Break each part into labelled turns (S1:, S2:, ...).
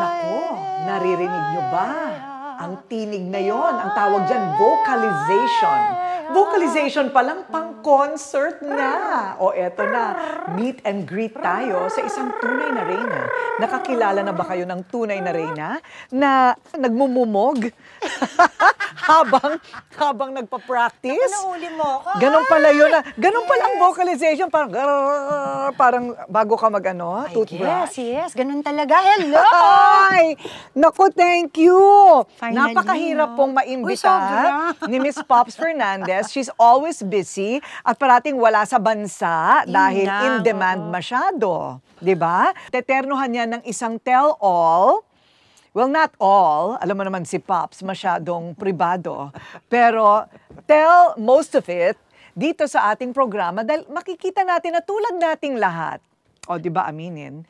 S1: Nako, naririnig nyo ba? Ang tinig na yon, ang tawag dyan, vocalization. Vocalization pa lang pang concert na. O eto na, meet and greet tayo sa isang tunay na reyna. Nakakilala na ba kayo ng tunay na reyna na nagmumumog habang habang nagpa-practice?
S2: Nauli mo ako.
S1: Ganon pala yun. ah. Ganon pala ang vocalization. Parang, parang bago ka mag ano,
S2: Ay,
S1: toothbrush.
S2: Yes, yes. Ganun talaga. Hello!
S1: Ay! Naku, thank you!
S2: Finally,
S1: Napakahirap pong
S2: Uy,
S1: maimbita
S2: sobra.
S1: ni Miss Pops Fernandez. She's always busy at parating wala sa bansa
S2: Yun
S1: dahil
S2: lang,
S1: in demand
S2: oo.
S1: masyado. 'Di ba? Teternohan niya ng isang tell-all Well, not all. Alam mo naman si Pops, masyadong pribado. Pero tell most of it dito sa ating programa dahil makikita natin na tulad nating lahat. O, di ba, aminin?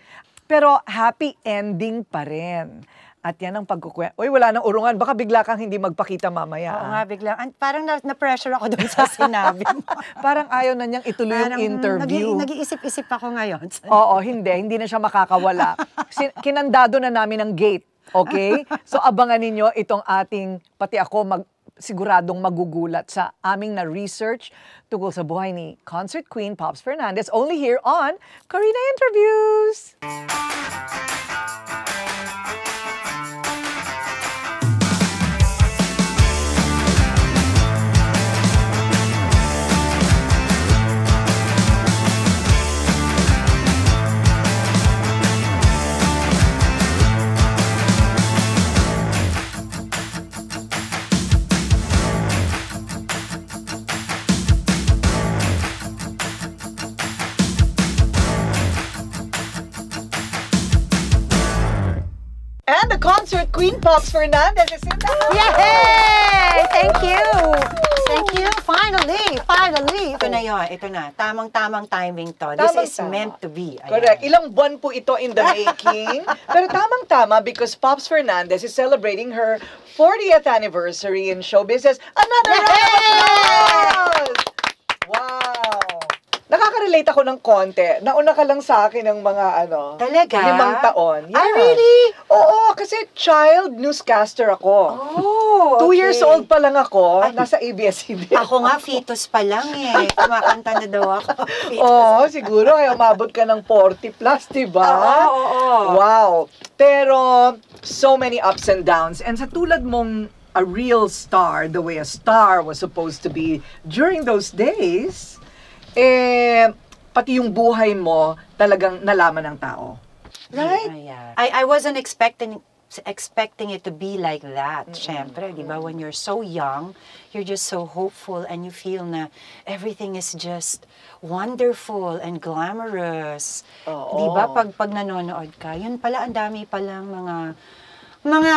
S1: Pero happy ending pa rin. At yan ang pagkukwento. Uy, wala nang urungan. Baka bigla kang hindi magpakita mamaya.
S2: Oo
S1: ah.
S2: nga, biglang. an- Parang na- na-pressure ako doon sa sinabi mo.
S1: Parang ayaw na niyang ituloy yung
S2: Parang
S1: interview.
S2: nag- nag-iisip-isip ako ngayon.
S1: Oo, hindi. Hindi na siya makakawala. Sin- kinandado na namin ang gate. Okay? So abangan ninyo itong ating, pati ako, mag, siguradong magugulat sa aming na-research tungkol sa buhay ni concert queen Pops Fernandez only here on Karina Interviews. Queen Pops Fernandez is in the house.
S2: Yay! Thank you! Thank you! Finally! Finally! Ito na yon, ito na. Tamang-tamang timing to. This is
S1: Tamang-tama.
S2: meant to be. Ayan.
S1: Correct. Ilang buwan po ito in the making. Pero tamang-tama because Pops Fernandez is celebrating her 40th anniversary in show business. Another round of applause! Wow! Nakaka-relate ako ng konti. Nauna ka lang sa akin ng mga ano,
S2: Talaga?
S1: limang taon.
S2: Ah, really?
S1: Oo, kasi child newscaster ako.
S2: Oh,
S1: Two
S2: okay.
S1: years old pa lang ako,
S2: Ay.
S1: nasa ABS-CBN.
S2: Ako nga, fetus pa lang eh. Kumakanta na daw ako.
S1: Oo, siguro ay umabot ka ng 40 plus, di ba?
S2: Oo, oo, oo.
S1: Wow. Pero, so many ups and downs. And sa tulad mong a real star, the way a star was supposed to be during those days, eh, pati yung buhay mo talagang nalaman ng tao. Right?
S2: I, I wasn't expecting expecting it to be like that. Syempre, di ba? When you're so young, you're just so hopeful and you feel na everything is just wonderful and glamorous.
S1: Oo.
S2: Di ba? Pag, pag nanonood ka, yun pala, ang dami palang mga mga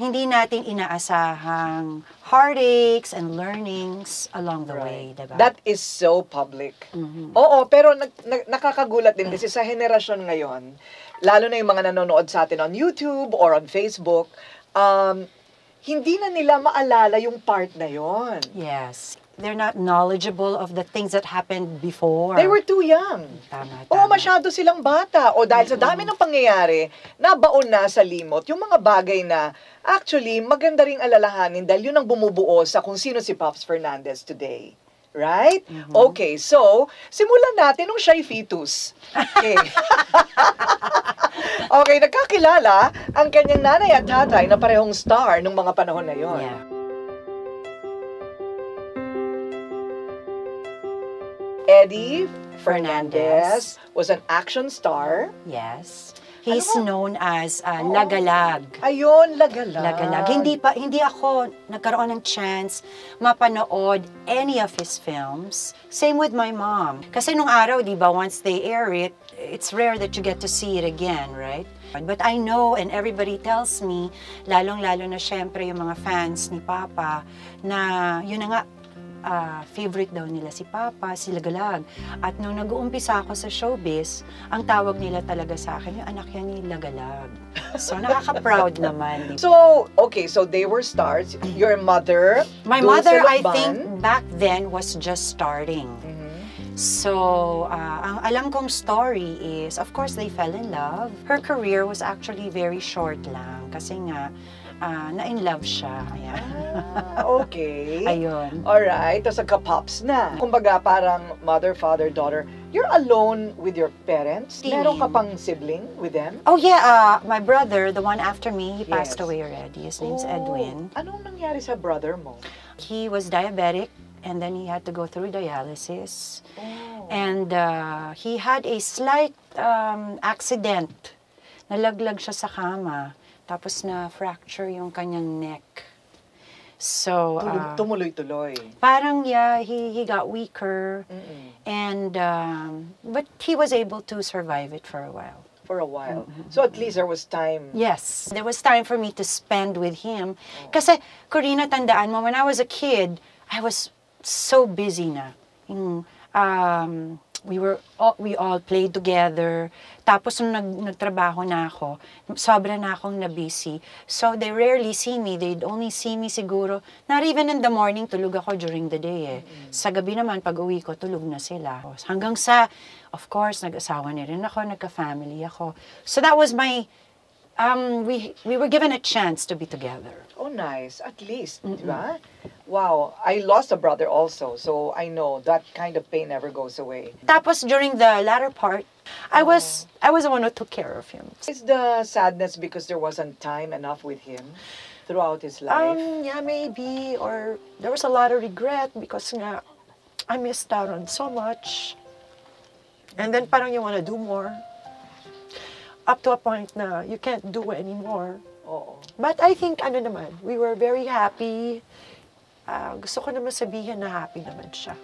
S2: hindi natin inaasahang heartaches and learnings along the way, di ba?
S1: That is so public.
S2: Mhm.
S1: Oo, pero nag, nag- nakakagulat din kasi sa henerasyon ngayon, lalo na yung mga nanonood sa atin on YouTube or on Facebook, um, hindi na nila maalala yung part na yon.
S2: Yes. They're not knowledgeable of the things that happened before.
S1: They were too young.
S2: Tama, tama.
S1: masyado silang bata. O dahil sa dami ng pangyayari, nabaon na sa limot yung mga bagay na actually maganda ring alalahanin dahil yun ang bumubuo sa kung sino si Pops Fernandez today. Right? Okay, so, simulan natin nung siya'y fetus. Okay. okay, nagkakilala ang kanyang nanay at tatay na parehong star nung mga panahon na yon.
S2: Yeah.
S1: Eddie Fernandez
S2: Fernandez.
S1: was an action star.
S2: Yes. He's
S1: Ano
S2: known as uh, Lagalag.
S1: Ayun, lagalag.
S2: Lagalag. Hindi pa hindi ako nagkaroon ng chance mapanood any of his films. Same with my mom. Kasi nung araw, 'di ba, once they air it, it's rare that you get to see it again, right? But I know and everybody tells me, lalong-lalo na syempre yung mga fans ni Papa na yun na nga ah, favorite daw nila si Papa, si Lagalag. At nung nag-uumpisa ako sa showbiz, ang tawag nila talaga sa akin, yung anak yan ni Lagalag. So, nakaka-proud naman.
S1: So, okay, so they were stars. Your mother,
S2: My
S1: Dulce
S2: mother, I think, back then was just starting.
S1: Mhm.
S2: So, ah, ang alam kong story is, of course, they fell in love. Her career was actually very short lang kasi nga, ah, na-in love siya. Ayan.
S1: Ah, okay.
S2: Ayun.
S1: Alright, tapos nagka-pops na. Kumbaga, parang mother, father, daughter. You're alone with your parents?
S2: Tingin.
S1: Meron ka pang sibling with them?
S2: Oh yeah, uh, my brother, the one after me, he passed
S1: Yes.
S2: away already. His name's
S1: Oh,
S2: Edwin.
S1: Anong nangyari sa brother mo?
S2: He was diabetic and then he had to go through dialysis.
S1: Oh.
S2: And uh, he had a slight um, accident. Nalaglag siya sa kama. Tapos na fracture yung kanyang neck. So, uh,
S1: Tumuloy-tuloy.
S2: parang yeah, he, he got weaker.
S1: Mm-mm.
S2: And, um, but he was able to survive it for a while.
S1: For a while. So at least there was time.
S2: Yes. There was time for me to spend with him. Kasi, Corina, tandaan mo, when I was a kid, I was so busy na. Yung, um, we were all, we all played together. Tapos nung nag, nagtrabaho na ako, sobra na akong na-busy. So they rarely see me. They'd only see me siguro, not even in the morning, tulog ako during the day eh. Sa gabi naman, pag uwi ko, tulog na sila. Hanggang sa, of course, nag-asawa na rin ako, nagka-family ako. So that was my, um, we, we were given a chance to be together.
S1: Oh, nice. At least, ba? Wow. I lost a brother also, so I know that kind of pain never goes away.
S2: Tapos during the latter part, I was I was the one who took care of him.
S1: Is the sadness because there wasn't time enough with him throughout his life?
S3: Um, yeah, maybe. Or there was a lot of regret because nga, I missed out on so much. And then parang you want to do more. Up to a point na you can't do anymore.
S1: Oo.
S3: But I think, ano naman, we were very happy. Ah, gusto ko naman sabihin na happy naman siya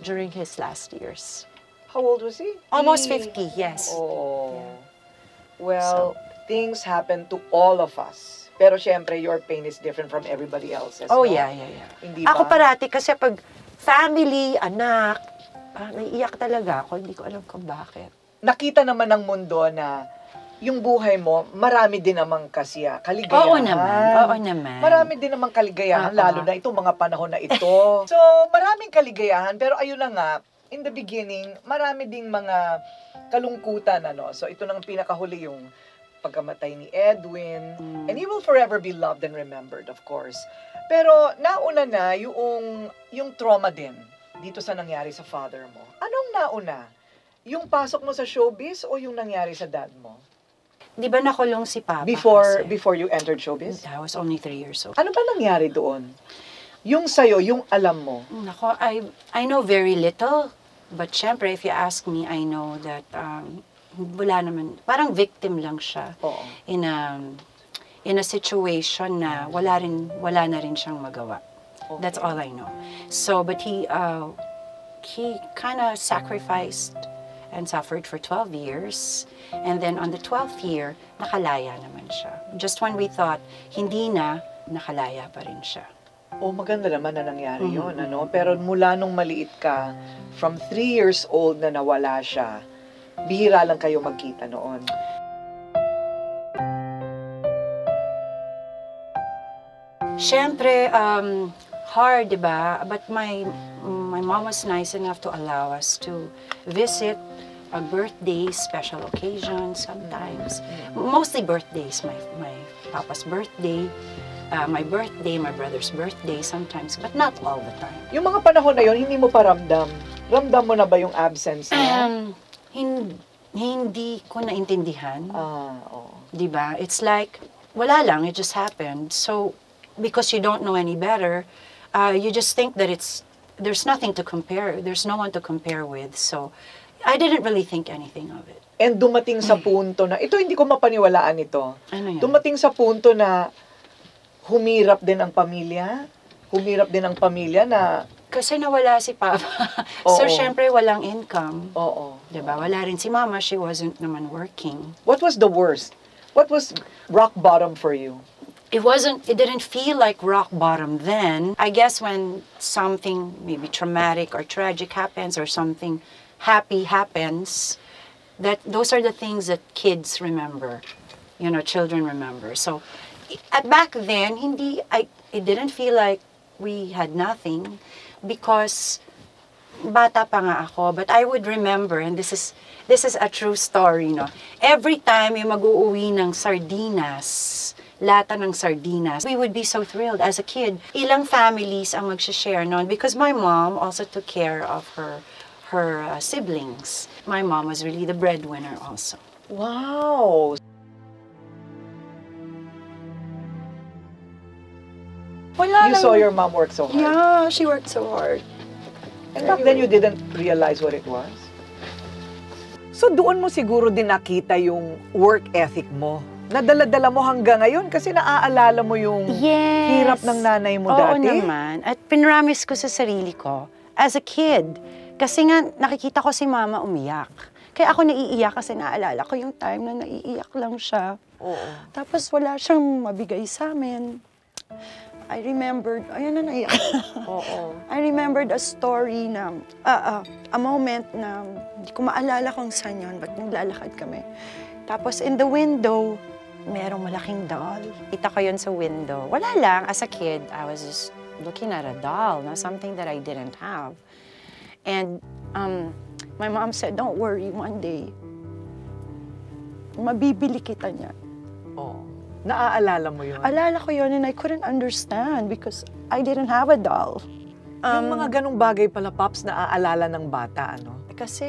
S3: during his last years.
S1: How old was he?
S2: Almost
S1: He-
S2: 50, yes.
S1: Oh. Well, things happen to all of us. Pero syempre, your pain is different from everybody else's.
S2: Oh,
S1: no?
S2: yeah, yeah, yeah.
S1: Hindi
S3: Ako parati kasi pag family, anak, ah, naiiyak talaga ako. Hindi ko alam kung bakit.
S1: Nakita naman ng mundo na yung buhay mo, marami din namang kasya, kaligayahan.
S2: Oo naman, oo naman.
S1: Marami din namang kaligayahan,
S2: Oo.
S1: lalo na itong mga panahon na ito. so, maraming kaligayahan, pero ayun na nga, in the beginning, marami ding mga kalungkutan, ano. So, ito nang pinakahuli yung pagkamatay ni Edwin.
S2: Mm.
S1: And he will forever be loved and remembered, of course. Pero, nauna na yung, yung trauma din dito sa nangyari sa father mo. Anong nauna? Yung pasok mo sa showbiz o yung nangyari sa dad mo?
S2: Di ba nakulong si Papa?
S1: Before
S2: kasi?
S1: before you entered showbiz?
S2: I was only three years old.
S1: Ano ba nangyari doon? Yung sa'yo, yung alam mo.
S2: Nako, I, I know very little. But syempre, if you ask me, I know that um, wala naman, parang victim lang siya
S1: Oo.
S2: in a, in a situation na wala, rin, wala na rin siyang magawa. That's all I know. So, but he, uh, he kind of sacrificed and suffered for 12 years. And then on the 12th year, nakalaya naman siya. Just when we thought, hindi na, nakalaya pa rin siya.
S1: Oh, maganda naman na nangyari
S2: Mhm.
S1: yun, ano? Pero mula nung maliit ka, from three years old na nawala siya, bihira lang kayo magkita noon.
S2: Siyempre, um, hard, di ba? But my, my mom was nice enough to allow us to visit a birthday, special occasions sometimes. Mostly birthdays, my, my papa's birthday, uh, my birthday, my brother's birthday sometimes, but not all the time.
S1: Yung mga panahon na yun, hindi mo pa ramdam. Ramdam mo na ba yung absence niya?
S2: Um, hin- hindi ko naintindihan.
S1: ah, oo.
S2: Di ba? It's like, wala lang, it just happened. So, because you don't know any better, uh, you just think that it's, there's nothing to compare, there's no one to compare with. So, I didn't really think anything of it.
S1: And dumating sa punto na, ito hindi ko mapaniwalaan ito.
S2: Ano yan?
S1: Dumating sa punto na humirap din ang pamilya. Humirap din ang pamilya na,
S2: Kasi nawala si Papa. so,
S1: Oo.
S2: syempre, walang income.
S1: oo.
S2: Ba? Wala rin si Mama, she wasn't naman working.
S1: What was the worst? What was rock bottom for you?
S2: It wasn't it didn't feel like rock bottom then i guess when something maybe traumatic or tragic happens or something happy happens that those are the things that kids remember you know children remember so i- uh, back then hindi i it didn't feel like we had nothing because bata pa nga ako, but I would remember, and this is this is a true story, no? Every time yung mag-uuwi ng sardinas, lata ng sardinas, we would be so thrilled as a kid. Ilang families ang mag-share noon because my mom also took care of her her uh, siblings. My mom was really the breadwinner also.
S1: Wow!
S3: Wala
S1: You
S3: lang.
S1: saw your mom work so hard.
S3: Yeah, she worked so hard.
S1: And back then you didn't realize what it was? So doon mo siguro din nakita yung work ethic mo. Nadala-dala mo hanggang ngayon kasi naaalala mo yung
S2: Yes.
S1: hirap ng nanay mo
S2: Oo
S1: dati.
S2: naman. At pinramis ko sa sarili ko, as a kid, kasi nga nakikita ko si mama umiyak. Kaya ako naiiyak kasi naalala ko yung time na naiiyak lang siya.
S1: Oo.
S2: Tapos wala siyang mabigay sa amin. I remembered, ayun na naiyak.
S1: Oo.
S2: I remembered a story na, ah, ah, a moment na hindi ko maalala kung saan yun, but naglalakad kami. Tapos in the window, merong malaking doll. Kita ko yun sa window. Wala lang, as a kid, I was just looking at a doll, no? something that I didn't have. And um, my mom said, don't worry, one day, mabibili kita niya.
S1: Oo. Naaalala mo yun?
S2: Alala ko yun and I couldn't understand because I didn't have a doll.
S1: yung mga ganong bagay pala, Pops, naaalala ng bata, ano?
S2: Kasi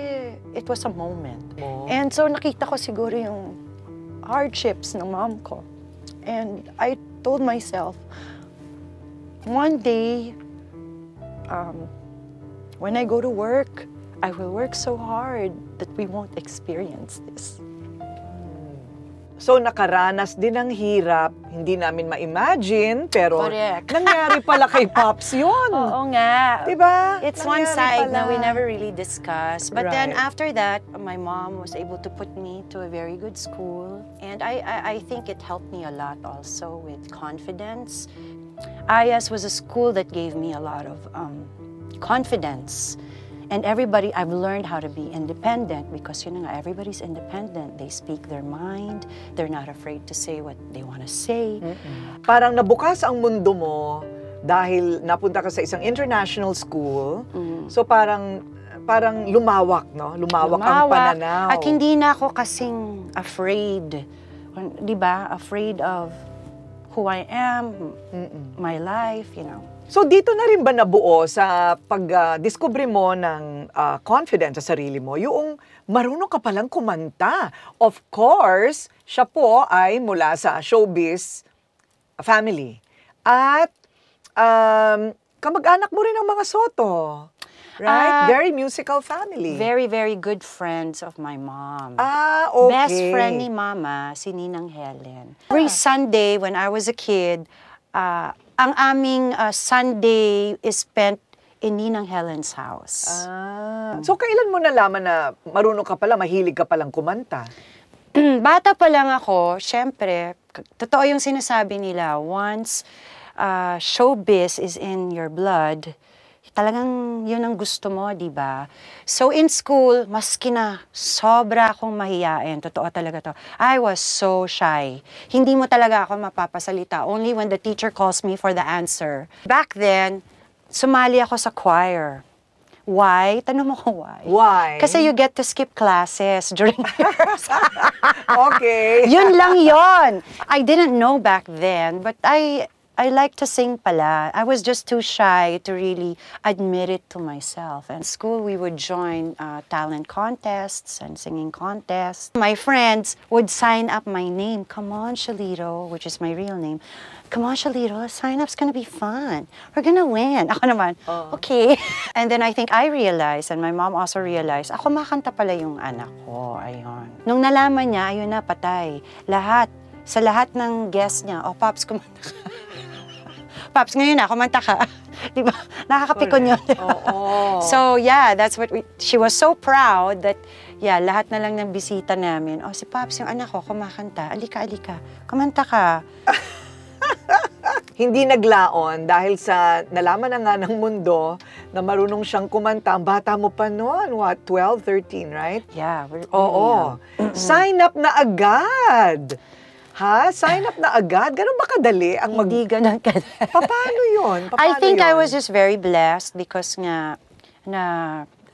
S2: it was a moment.
S1: Oo.
S2: And so nakita ko siguro yung hardships ng mom ko. And I told myself, one day, um, when I go to work, I will work so hard that we won't experience this.
S1: So nakaranas din ng hirap, hindi namin ma-imagine, pero
S2: Correct.
S1: nangyari pala kay Pops yun.
S2: Oo nga.
S1: Diba?
S2: It's one
S1: Nangyari
S2: side
S1: pala.
S2: na we never really discussed. But then
S1: Right.
S2: after that, my mom was able to put me to a very good school. And I, I, I think it helped me a lot also with confidence. IAS was a school that gave me a lot of um, confidence. And everybody, I've learned how to be independent because, you know, everybody's independent. They speak their mind. They're not afraid to say what they want to say.
S1: Parang nabukas ang mundo mo dahil napunta ka sa isang international school.
S2: Mm.
S1: So parang parang lumawak, no? Lumawak, ang pananaw.
S2: At hindi na ako kasing afraid. Di ba? Afraid of who I am, my life, you know.
S1: So dito na rin ba nabuo sa pag-discover mo ng ah, confidence sa sarili mo, yung marunong ka palang kumanta. Of course, siya po ay mula sa showbiz family. At um, kamag-anak mo rin ang mga Soto. Right?
S2: Ah,
S1: Very musical family.
S2: Very, very good friends of my mom.
S1: ah, okay.
S2: Best friend ni Mama, si Ninang Helen. Every Sunday when I was a kid, ah, ang aming ah, Sunday is spent in Ninang Helen's house.
S1: Ah. So kailan mo nalaman na marunong ka pala, mahilig ka palang kumanta?
S2: Bata pa lang ako, syempre, totoo yung sinasabi nila, once uh, showbiz is in your blood, talagang yun ang gusto mo, di ba? So in school, maski na sobra akong mahiyain, totoo talaga to, I was so shy. Hindi mo talaga ako mapapasalita, only when the teacher calls me for the answer. Back then, sumali ako sa choir. Why? Tanong mo ko why.
S1: Why?
S2: Kasi you get to skip classes during
S1: Okay.
S2: yun lang yon. I didn't know back then, but I I like to sing pala. I was just too shy to really admit it to myself. And school, we would join uh, talent contests and singing contests. My friends would sign up my name. Come on, Shalito, which is my real name. Come on, Shalito, sign up's gonna be fun. We're gonna win. Ako naman, okay. And then I think I realized, and my mom also realized, ako makanta pala yung anak ko. Ayun. Nung nalaman niya, ayun na, patay. Lahat, sa lahat ng guests niya, oh, Pops, kumanta ka. Pops, ngayon na, kumanta ka. Di ba? Nakakapikon yun.
S1: Oo.
S2: So yeah, that's what we, she was so proud that yeah, lahat na lang ng bisita namin, oh si Pops, yung anak ko, kumakanta, alika, alika, kumanta ka.
S1: Hindi naglaon dahil sa nalaman na nga ng mundo na marunong siyang kumanta. Ang bata mo pa noon, what, 12, 13, right?
S2: Yeah, we're,
S1: Oo.
S2: yeah.
S1: Sign up na agad. Ha? Sign up na agad? Ganun ba kadali ang mag...
S2: Hindi ganun ka.
S1: Pa- Paano yun? Pa-
S2: I
S1: paano
S2: think I
S1: yun?
S2: was just very blessed because nga, na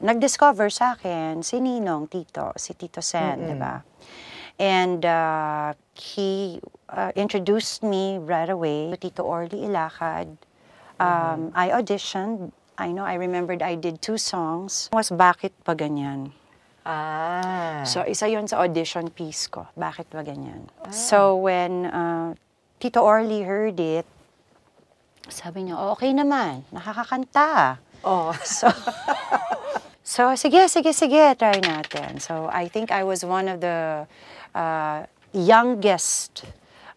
S2: nag-discover sa akin si Ninong Tito, si Tito Sen, di ba? And uh, he uh, introduced me right away to Tito Orly Ilacad. Um, I auditioned. I know, I remembered I did two songs. was Bakit Pa Ganyan?
S1: Ah.
S2: So, isa yon sa audition piece ko. Bakit ba ganyan? So, when uh, Tito Orly heard it, sabi niya, "Oh, okay naman, nakakakanta.
S1: oh.
S2: So, so sige, sige, sige, try natin. So, I think I was one of the uh, youngest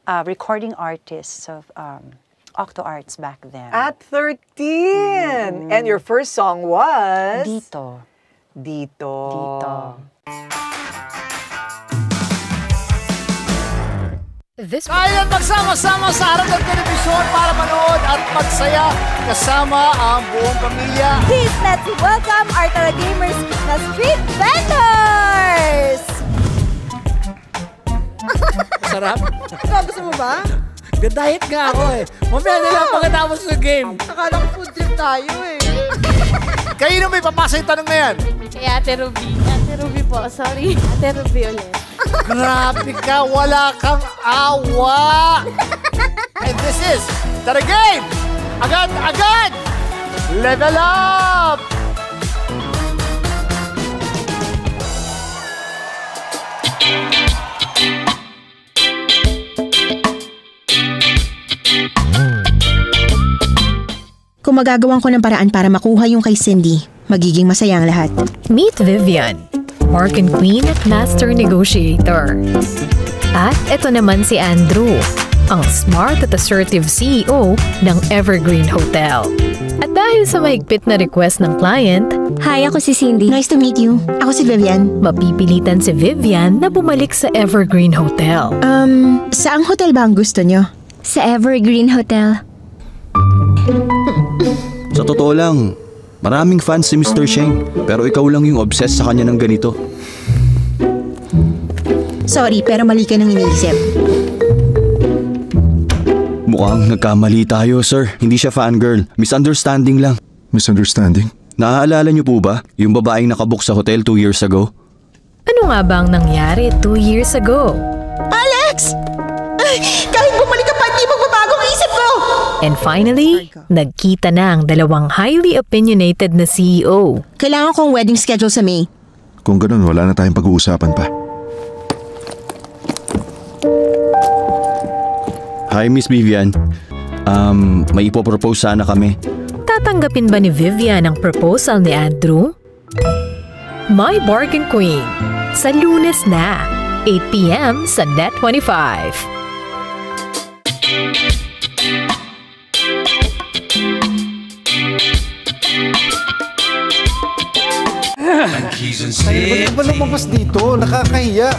S2: uh, recording artists of um, Octo Arts back then.
S1: At 13. And your first song was?
S2: Dito.
S1: Dito.
S2: Dito.
S4: This
S5: Kaya magsama-sama sa harap ng telebisyon para manood at magsaya kasama ang buong pamilya.
S6: Please let's welcome our Tara Gamers na Street Vendors!
S5: Sarap.
S6: Ikaw, gusto mo ba?
S5: Diet nga ako eh. Mamaya na lang pagkatapos ng game.
S6: Akala ko food trip tayo eh.
S5: Kayo na may papasa yung tanong na yan.
S4: Kay Ate Ruby. Ate Ruby po, sorry. Ate Ruby ulit.
S5: Grabe ka, wala kang awa. And this is Tara Game! Agad, agad! Level up!
S7: Kung magagawan ko ng paraan para makuha yung kay Cindy, magiging masaya ang lahat.
S8: Meet Vivian, Market Queen at Master Negotiator. At ito naman si Andrew, ang smart at assertive CEO ng Evergreen Hotel. At dahil sa mahigpit na request ng client,
S7: Hi, ako si Cindy. Nice to meet you. Ako si Vivian.
S8: mapipilitan si Vivian na bumalik sa Evergreen Hotel.
S7: Um, saang hotel ba ang gusto nyo?
S9: Sa Evergreen Hotel.
S10: Sa totoo lang, maraming fans si Mr. Sheng, pero ikaw lang yung obsessed sa kanya ng ganito.
S7: Sorry, pero mali ka nang iniisip.
S10: Mukhang nagkamali tayo, sir. Hindi siya fangirl. Misunderstanding lang.
S11: Misunderstanding?
S10: Naaalala niyo po ba yung babaeng nakabook sa hotel two years ago?
S8: Ano nga ba ang nangyari two years ago?
S7: Alex! Kahit bumalik ka pa, hindi magbabago ang isip ko!
S8: And finally, nagkita na ang dalawang highly opinionated na CEO.
S7: Kailangan kong wedding schedule sa May.
S11: Kung ganun, wala na tayong pag-uusapan pa.
S10: Hi, Miss Vivian. Um, may ipopropose sana kami.
S8: Tatanggapin ba ni Vivian ang proposal ni Andrew? My Bargain Queen, sa lunes na, 8pm sa Net25.
S5: Ba't ba lumabas dito? Nakakahiya.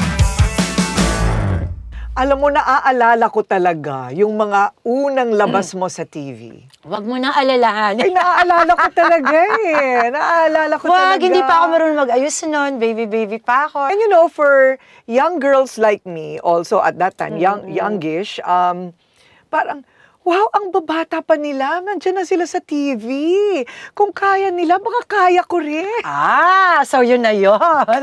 S1: Alam mo, naaalala ko talaga yung mga unang labas mo sa TV.
S2: Huwag mo na alalahan.
S1: Ay, naaalala ko talaga eh. Naaalala ko talaga.
S2: Wag, hindi pa ako marunong mag-ayos noon. Baby-baby pa ako.
S1: And you know, for young girls like me, also at that time, young, youngish, um, parang, wow, ang babata pa nila. Nandiyan na sila sa TV. Kung kaya nila, baka kaya ko rin.
S2: Ah, so yun na yun.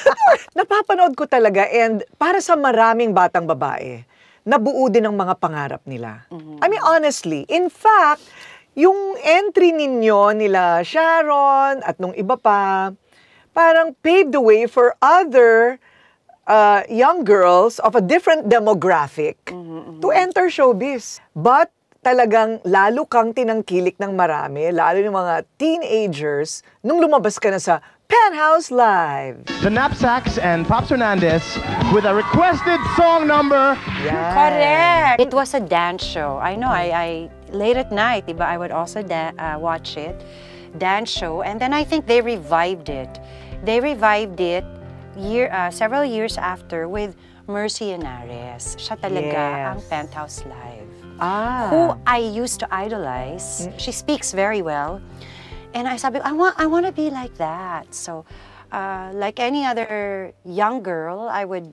S1: Napapanood ko talaga and para sa maraming batang babae, nabuo din ang mga pangarap nila. I mean, honestly, in fact, yung entry ninyo nila Sharon at nung iba pa, parang paved the way for other uh, young girls of a different demographic to enter showbiz. But talagang lalo kang tinangkilik ng marami, lalo ng mga teenagers, nung lumabas ka na sa Penthouse Live.
S12: The Knapsacks and Pops Hernandez with a requested song number.
S2: Correct. It was a dance show. I know. I, I late at night, diba, I would also da- uh, watch it, dance show, and then I think they revived it. They revived it year uh, several years after with Mercy Henares. Siya talaga
S1: Yes.
S2: ang Penthouse Live.
S1: Ah.
S2: Who I used to idolize. She speaks very well. And I sabi, I want, I want to be like that. So, uh, like any other young girl, I would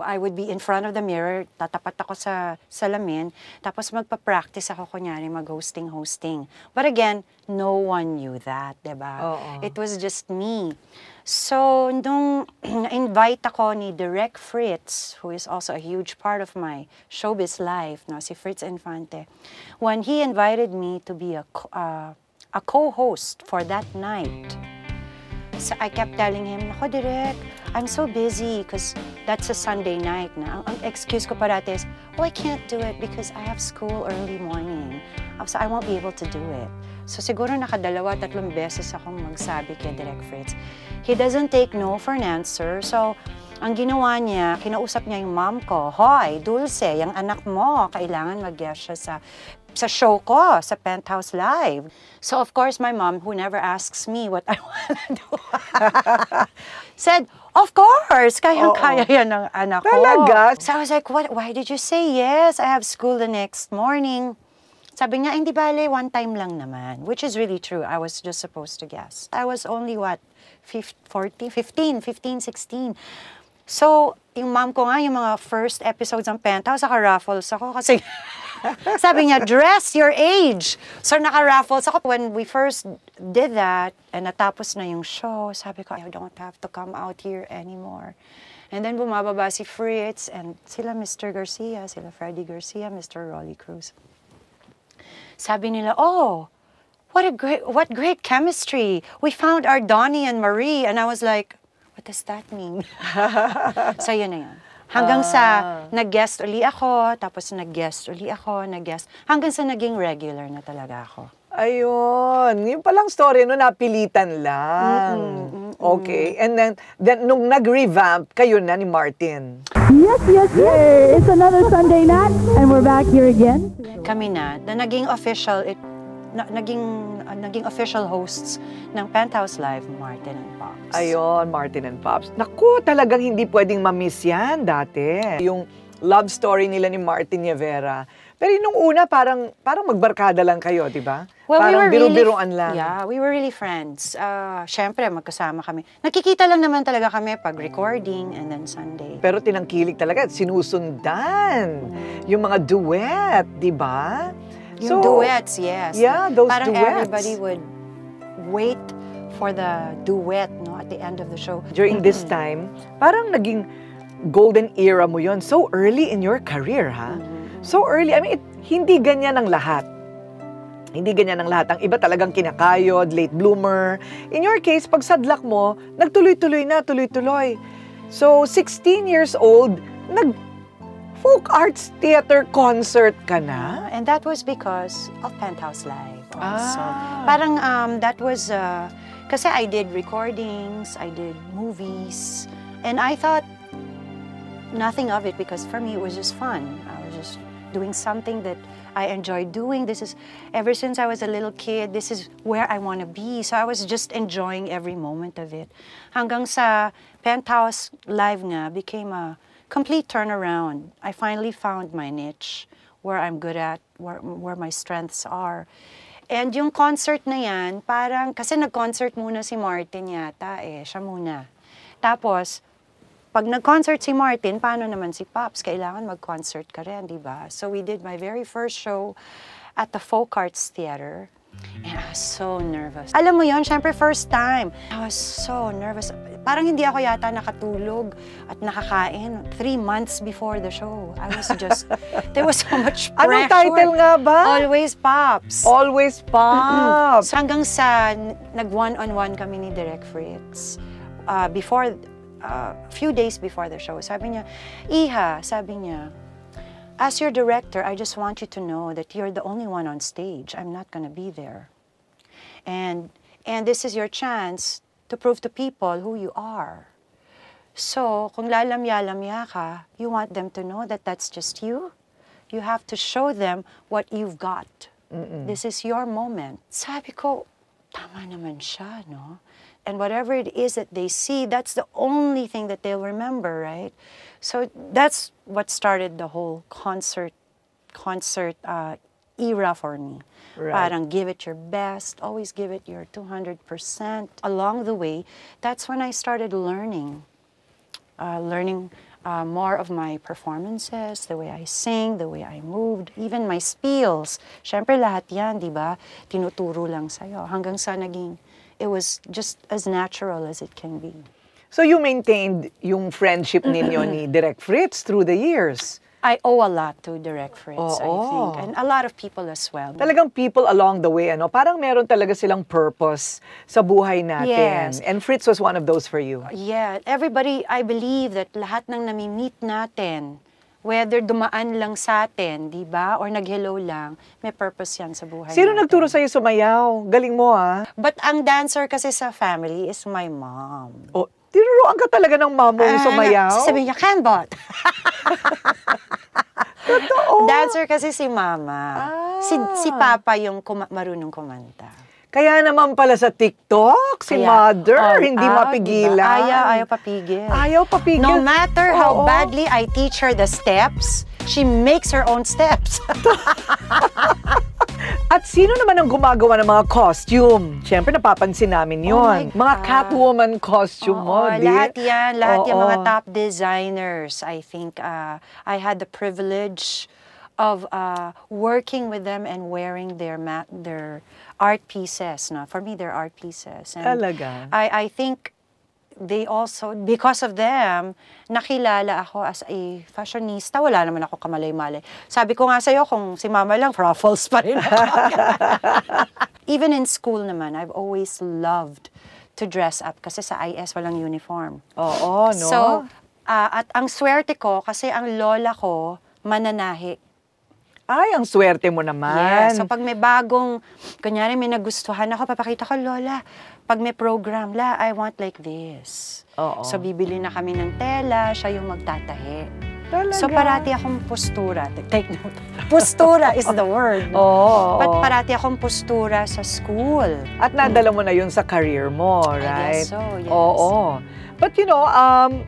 S2: I would be in front of the mirror, tatapat ako sa salamin, tapos magpa-practice ako kunyari mag-hosting, hosting. But again, no one knew that, 'di ba? It was just me. So, nung invite ako ni Direk Fritz, who is also a huge part of my showbiz life, no, si Fritz Infante, when he invited me to be a, uh, a co-host for that night, so I kept telling him, Ako, I'm so busy because that's a Sunday night na. Ang, excuse ko parati is, oh, I can't do it because I have school early morning. So I won't be able to do it. So siguro nakadalawa, tatlong beses akong magsabi kay Direk Fritz. He doesn't take no for an answer. So ang ginawa niya, kinausap niya yung mom ko, Hoy, Dulce, yung anak mo, kailangan mag-guest siya sa sa show ko, sa Penthouse Live. So of course, my mom, who never asks me what I want to do, said, of course, kayang-kaya yan ng anak ko.
S1: Talaga?
S2: So I was like, what, why did you say yes? I have school the next morning. Sabi niya, hindi bale, one time lang naman. Which is really true. I was just supposed to guess. I was only, what, 50, 40, 15, 15, 16. So, yung mom ko nga, yung mga first episodes ng Penthouse, naka-raffles ako kasi sabi niya, dress your age. So, naka-raffles ako. When we first did that, and natapos na yung show, sabi ko, I don't have to come out here anymore. And then bumababa si Fritz and sila Mr. Garcia, sila Freddy Garcia, Mr. Rolly Cruz. Sabi nila, oh, what a great, what great chemistry. We found our Donnie and Marie. And I was like, what does that mean? so yun na yun. Hanggang sa nag-guest uli ako, tapos nag-guest uli ako, nag-guest, hanggang sa naging regular na talaga ako.
S1: Ayun. Yung palang story, no, napilitan lang. Okay. And then, then, nung nag-revamp, kayo na ni Martin.
S6: Yes, yes, yes. It's another Sunday night, and we're back here again.
S2: Kami na, na naging official, it, na, naging, uh, naging official hosts ng Penthouse Live, Martin and Pops.
S1: Ayun, Martin and Pops. Naku, talagang hindi pwedeng mamiss yan dati. Yung love story nila ni Martin Rivera. Pero nung una, parang, parang magbarkada lang kayo, di ba?
S2: Well,
S1: parang
S2: we were really,
S1: biru-biruan lang.
S2: Yeah, we were really friends. Uh, Siyempre, magkasama kami. Nakikita lang naman talaga kami pag recording and then Sunday.
S1: Pero tinangkilik talaga at sinusundan. Yung mga duet, di ba?
S2: Yung duets, yes.
S1: Yeah, those
S2: Parang
S1: duets.
S2: everybody would wait for the duet no at the end of the show.
S1: During this time, parang naging golden era mo yon So early in your career, ha? So early. I mean, it, hindi ganyan ang lahat. Hindi ganyan ang lahat. Ang iba talagang kinakayod, late bloomer. In your case, pag sadlak mo, nagtuloy-tuloy na, tuloy-tuloy. So, 16 years old, nag folk arts theater concert ka na?
S2: And that was because of Penthouse Live also.
S1: Ah.
S2: Parang um, that was, uh, kasi I did recordings, I did movies, and I thought nothing of it because for me it was just fun. Doing something that I enjoy doing. This is, ever since I was a little kid, this is where I want to be. So I was just enjoying every moment of it. Hanggang sa Penthouse Live nga became a complete turnaround. I finally found my niche, where I'm good at, where, where my strengths are. And yung concert na yan, parang, kasi nag-concert muna si Martin yata eh, siya muna. Tapos, pag nag-concert si Martin, paano naman si Pops? Kailangan mag-concert ka rin, di ba? So we did my very first show at the Folk Arts Theater. And I was so nervous. Alam mo yon, syempre first time. I was so nervous. Parang hindi ako yata nakatulog at nakakain three months before the show. I was just, there was so much pressure.
S1: Anong title nga ba?
S2: Always Pops.
S1: Always Pops.
S2: So hanggang sa nag-one-on-one kami ni Direk Fritz. Uh, before, a few days before the show, sabi niya, Iha, sabi niya, as your director, I just want you to know that you're the only one on stage. I'm not going to be there. And, and this is your chance to prove to people who you are. So, kung lalamya-lamya ka, you want them to know that that's just you. You have to show them what you've got. This is your moment. Sabi ko, tama naman siya, no? And whatever it is that they see, that's the only thing that they'll remember, right? So that's what started the whole concert concert uh, era for me.
S1: Right.
S2: Parang give it your best, always give it your 200%. Along the way, that's when I started learning. Uh, learning uh, more of my performances, the way I sing, the way I moved, even my spills. Siyempre lahat yan, di ba? Tinuturo lang sa'yo. Hanggang sa naging, it was just as natural as it can be.
S1: So you maintained yung friendship ninyo ni Direk Fritz through the years.
S2: I owe a lot to Direct Fritz, I
S1: Oo.
S2: think. And a lot of people as well.
S1: Talagang people along the way, ano, parang meron talaga silang purpose sa buhay natin.
S2: Yes.
S1: And Fritz was one of those for you.
S2: Yeah, everybody, I believe that lahat ng nami-meet natin, whether dumaan lang sa atin, di ba, or nag-hello lang, may purpose yan sa buhay
S1: Sino
S2: natin.
S1: nagturo sa'yo sumayaw? Galing mo, ah.
S2: But ang dancer kasi sa family is my mom.
S1: Oh, tinuruan ka talaga ng mom mong
S2: Ah,
S1: sumayaw?
S2: Sasabihin niya, Canbot.
S1: Totoo.
S2: Dancer kasi si mama. Si, si papa yung kuma- marunong kumanta.
S1: Kaya naman pala sa TikTok, si
S2: Kaya,
S1: mother,
S2: all
S1: hindi
S2: out,
S1: mapigilan.
S2: diba? Ayaw, ayaw papigil.
S1: Ayaw papigil.
S2: No matter how
S1: Oo.
S2: badly I teach her the steps, she makes her own steps.
S1: At sino naman ang gumagawa ng mga costume? Siyempre, napapansin namin
S2: Oh
S1: yon.
S2: my
S1: mga. Catwoman costume mo,
S2: Oo,
S1: di?
S2: lahat yan, lahat yung mga
S1: Oo.
S2: top designers. I think uh, I had the privilege of uh, working with them and wearing their their art pieces. No? For me, they're art pieces. And
S1: Talaga?
S2: I, I think they also, because of them, nakilala ako as a fashionista. Wala naman ako kamalay-malay. Sabi ko nga sa'yo, kung si mama lang, ruffles pa rin ako. Even in school naman, I've always loved to dress up kasi sa IS walang uniform.
S1: Oo, no?
S2: So, ah, at ang swerte ko, kasi ang lola ko, mananahi.
S1: Ay, ang swerte mo naman.
S2: Yeah, so pag may bagong, kunyari may nagustuhan ako, papakita ko, Lola, pag may program, la, I want like this.
S1: Oo.
S2: So bibili na kami ng tela, siya yung magtatahi.
S1: Talaga?
S2: So parati akong postura. Take note. Postura is the word.
S1: Oo.
S2: But parati akong postura sa school.
S1: At nadala mo na yun sa career mo, right?
S2: guess so, yes.
S1: Oo. But you know, um,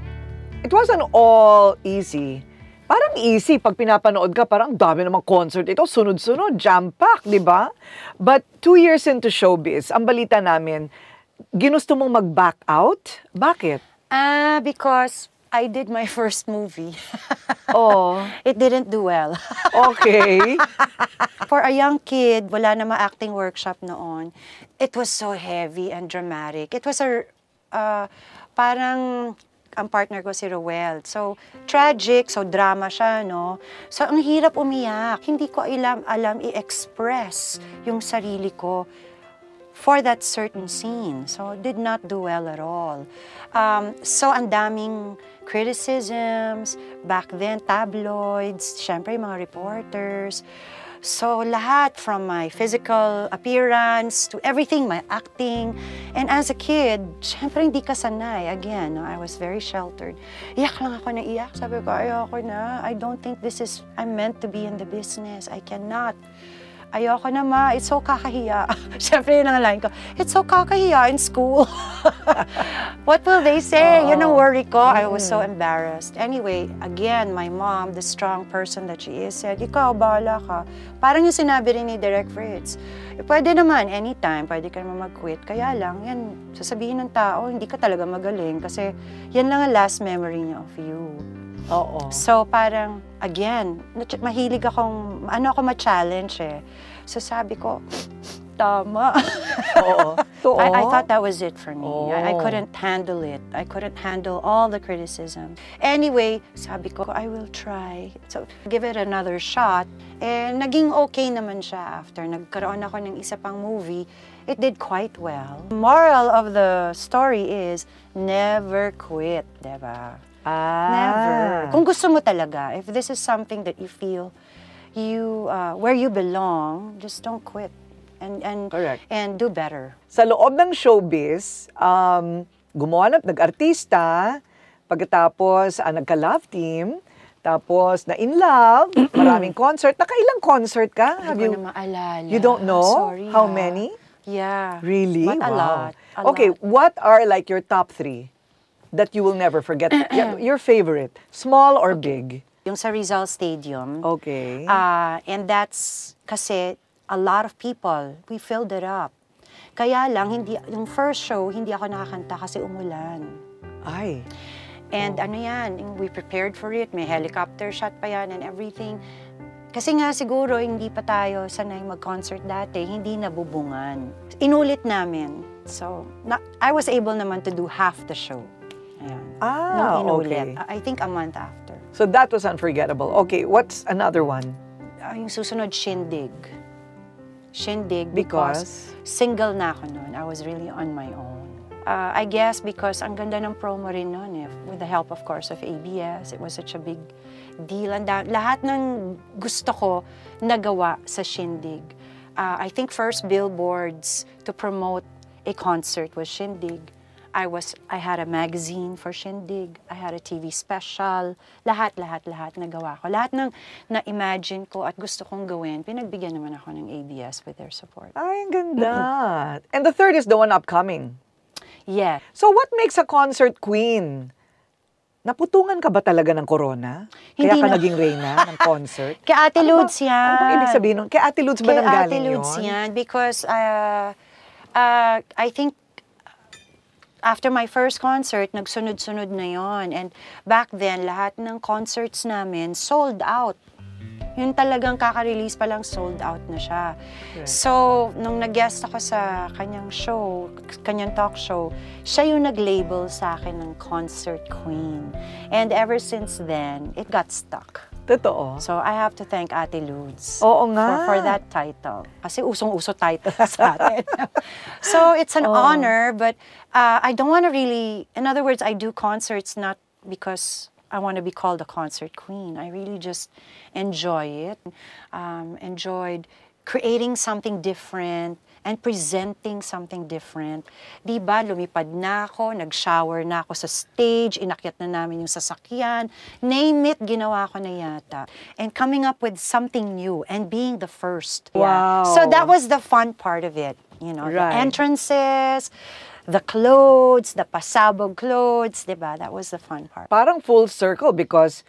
S1: it wasn't all easy. Parang easy pag pinapanood ka, parang ang dami namang concert ito, sunod-sunod, jam-pack, di ba? But two years into showbiz, ang balita namin, ginusto mong mag-back out? Bakit?
S2: Ah, because I did my first movie.
S1: Oh,
S2: It didn't do well.
S1: okay.
S2: For a young kid, wala na acting workshop noon. It was so heavy and dramatic. It was a, uh, parang, ang partner ko si Roel. So, tragic, so drama siya, no? So, ang hirap umiyak. Hindi ko alam, alam i-express yung sarili ko for that certain scene. So, did not do well at all. Um, so, ang daming criticisms. Back then, tabloids, syempre, mga reporters. So, lahat from my physical appearance to everything, my acting. And as a kid, syempre hindi ka sanay. Again, no, I was very sheltered. Iyak lang ako na iyak. Sabi ko, ayoko na. I don't think this is, I'm meant to be in the business. I cannot. Ayoko na ma, it's so kakahiya. Siyempre yun ang line ko, it's so kakahiya in school. What will they say? Yun ang worry ko. I was so embarrassed. Anyway, again, my mom, the strong person that she is, said, ikaw, bahala ka. Parang yung sinabi rin ni Direk Fritz, eh, pwede naman, anytime, pwede ka naman mag-quit. Kaya lang, yan, sasabihin ng tao, hindi ka talaga magaling kasi yan lang ang last memory niya of you.
S1: Oo.
S2: So parang, again, mahilig akong, ano ako ma-challenge eh. So sabi ko, tama.
S1: Oo. Totoo.
S2: I, I thought that was it for me. I, I
S1: Oh.
S2: couldn't handle it. I couldn't handle all the criticism. Anyway, sabi ko, I will try. So, give it another shot. And naging okay naman siya after. Nagkaroon ako ng isa pang movie. It did quite well. Moral of the story is, never quit, diba?
S1: Ah.
S2: Never. Kung gusto mo talaga, if this is something that you feel you uh, where you belong, just don't quit and and
S1: Correct.
S2: and do better.
S1: Sa loob ng showbiz, um, gumawa na, nag-artista, pagkatapos ah, nagka-love team, tapos na in love, maraming concert. Nakailang concert ka? Have
S2: Hindi
S1: you,
S2: ko na maalala.
S1: you don't know
S2: Sorry,
S1: how
S2: ah.
S1: many?
S2: Yeah.
S1: Really?
S2: But a
S1: wow.
S2: lot. a
S1: okay,
S2: lot.
S1: what are like your top three that you will never forget? Your favorite, small or big?
S2: Yung sa Rizal Stadium.
S1: Okay.
S2: Uh, and that's kasi a lot of people, we filled it up. Kaya lang, hindi, yung first show, hindi ako nakakanta kasi umulan.
S1: Ay.
S2: And ano yan, we prepared for it. May helicopter shot pa yan and everything. Kasi nga siguro hindi pa tayo sanay mag-concert dati, hindi nabubungan. Inulit namin. So, na, I was able naman to do half the show. Ayan.
S1: Ah,
S2: inulit.
S1: okay.
S2: I think a month after.
S1: So that was unforgettable. Okay, what's another one?
S2: Ah, yung susunod, Shindig. Shindig
S1: Because?
S2: because, single na ako noon. I was really on my own. Uh, I guess because ang ganda ng promo rin noon eh. With the help, of course, of ABS. It was such a big deal. And lahat ng gusto ko nagawa sa Shindig. Uh, I think first billboards to promote a concert was Shindig. I was I had a magazine for Shindig. I had a TV special. Lahat, lahat, lahat nagawa ko. Lahat ng na-imagine ko at gusto kong gawin, pinagbigyan naman ako ng ABS with their support.
S1: Ay, ang ganda. And the third is the one upcoming.
S2: Yeah.
S1: So what makes a concert queen? Naputungan ka ba talaga ng corona? Kaya
S2: Hindi
S1: ka
S2: na-
S1: naging reyna ng concert?
S2: Kay Ate
S1: Ano ba-
S2: Lourdes yan.
S1: Ano ba ibig sabihin nun? Kay Ate Lourdes ba
S2: Kay
S1: nang
S2: Ate
S1: galing
S2: Lourdes
S1: yun?
S2: yan because uh, uh, I think after my first concert, nagsunod-sunod na yon. And back then, lahat ng concerts namin sold out. Yun talagang kaka-release pa lang sold out na siya. So, nung nag-guest ako sa kanyang show, kanyang talk show, siya yung nag-label sa akin ng concert queen. And ever since then, it got stuck.
S1: Totoo.
S2: So, I have to thank Ate Ludes
S1: Oo nga.
S2: for, for that title. Kasi usong-uso title sa atin. so, it's an
S1: Oo.
S2: honor, but uh, I don't want to really, in other words, I do concerts not because I want to be called a concert queen. I really just enjoy it. Um, enjoyed creating something different and presenting something different. Di ba, lumipad na ako, nag-shower na ako sa stage, inakyat na namin yung sasakyan, name it, ginawa ko na yata. And coming up with something new and being the first.
S1: Wow.
S2: So that was the fun part of it. You know,
S1: Right.
S2: the entrances, the clothes, the pasabog clothes, di ba? That was the fun part.
S1: Parang full circle because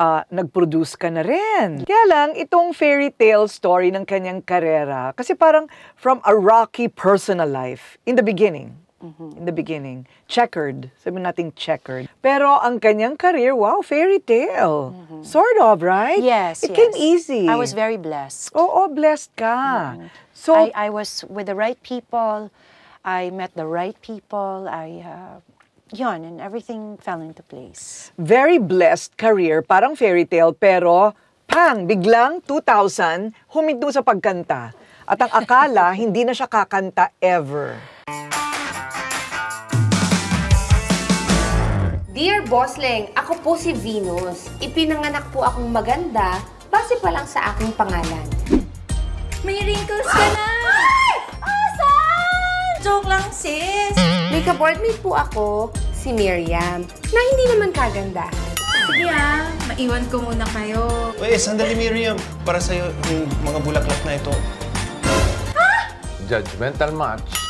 S1: ah, nag-produce ka na rin. Kaya lang, itong fairy tale story ng kanyang karera, kasi parang from a rocky personal life in the beginning. In the beginning. Checkered. Sabi natin checkered. Pero ang kanyang career, wow, fairy tale. Sort of, right?
S2: Yes,
S1: It
S2: yes.
S1: came easy.
S2: I was very blessed.
S1: Oo, blessed ka. So,
S2: I, I was with the right people. I met the right people. I, uh, yun, and everything fell into place.
S1: very blessed career, parang fairy tale, pero pang, biglang 2000, huminto sa pagkanta. At ang akala, hindi na siya kakanta ever.
S13: Dear Boss Leng, ako po si Venus. Ipinanganak po akong maganda base pa lang sa aking pangalan.
S6: May wrinkles ka na! Joke lang, sis.
S13: May kaboardmate po ako, si Miriam, na hindi naman kaganda.
S6: Sige ah, maiwan ko muna kayo.
S14: Uy, sandali Miriam. Para sa'yo, yung mga bulaklak na ito.
S15: Judgmental match.